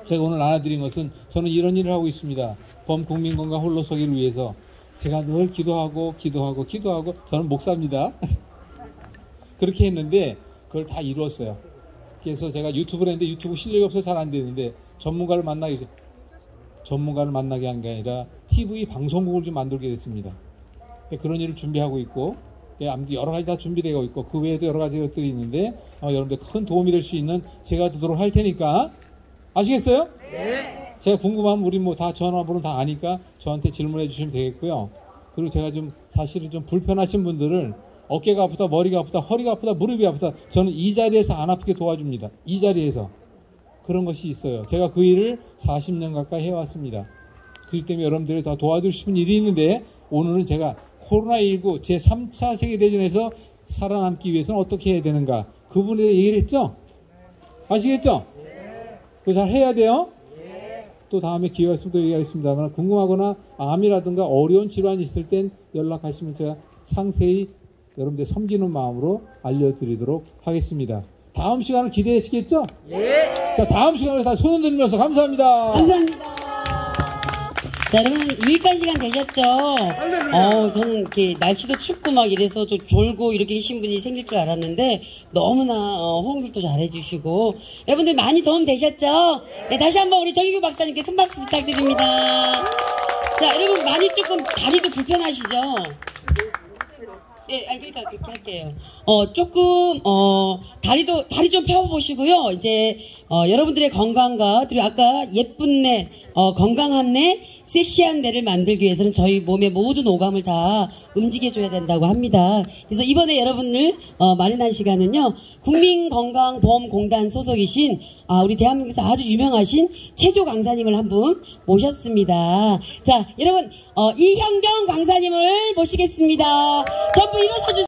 Speaker 5: 제가 오늘 알아드린 것은 저는 이런 일을 하고 있습니다. 범국민 건강 홀로 서기를 위해서 제가 늘 기도하고 기도하고 기도하고 저는 목사입니다. <laughs> 그렇게 했는데 그걸 다 이루었어요. 그래서 제가 유튜브를 했는데 유튜브 실력이 없어서 잘 안 되는데 전문가를 만나기 위해서 전문가를 만나게 한 게 아니라 TV 방송국을 좀 만들게 됐습니다. 그런 일을 준비하고 있고 예, 아무튼 여러 가지 다 준비되고 있고 그 외에도 여러 가지 것들이 있는데 어, 여러분들 큰 도움이 될 수 있는 제가 되도록 할 테니까 아시겠어요? 네. 제가 궁금하면 우리 뭐 다 전화번호 다 아니까 저한테 질문해 주시면 되겠고요. 그리고 제가 좀 사실은 좀 불편하신 분들을 어깨가 아프다, 머리가 아프다, 허리가 아프다, 무릎이 아프다. 저는 이 자리에서 안 아프게 도와줍니다. 이 자리에서. 그런 것이 있어요. 제가 그 일을 40년 가까이 해왔습니다. 그렇기 때문에 여러분들이 다 도와줄 수 있는 일이 있는데 오늘은 제가 코로나19 제3차 세계대전에서 살아남기 위해서는 어떻게 해야 되는가 그 부분에 대해 얘기를 했죠? 아시겠죠? 그거 잘 해야 돼요? 또 다음에 기회가 있으면 또 얘기하겠습니다만 궁금하거나 암이라든가 어려운 질환이 있을 땐 연락하시면 제가 상세히 여러분들 섬기는 마음으로 알려드리도록 하겠습니다. 다음 시간을 기대하시겠죠? 예. 자, 다음 시간에 다 손을 들면서 감사합니다.
Speaker 3: 감사합니다. 자, 여러분, 유익한 시간 되셨죠? 어, 저는 이렇게 날씨도 춥고 막 이래서 좀 졸고 이렇게 계신 분이 생길 줄 알았는데 너무나 어, 호응도 잘해주시고 여러분들 많이 도움 되셨죠? 네, 다시 한번 우리 정희구 박사님께 큰 박수 부탁드립니다. 자, 여러분 많이 조금 다리도 불편하시죠? 예, 아니, 그러니까 그렇게 할게요. 어, 조금, 어, 다리도, 다리 좀 펴보시고요. 이제, 어, 여러분들의 건강과, 그리고 아까 예쁜 내, 어, 건강한 내, 섹시한 내를 만들기 위해서는 저희 몸의 모든 오감을 다 움직여줘야 된다고 합니다. 그래서 이번에 여러분을, 어, 마련한 시간은요, 국민건강보험공단 소속이신, 아, 우리 대한민국에서 아주 유명하신 최조 강사님을 한 분 모셨습니다. 자, 여러분, 어, 이현경 강사님을 모시겠습니다. 전부 일어서 주세요.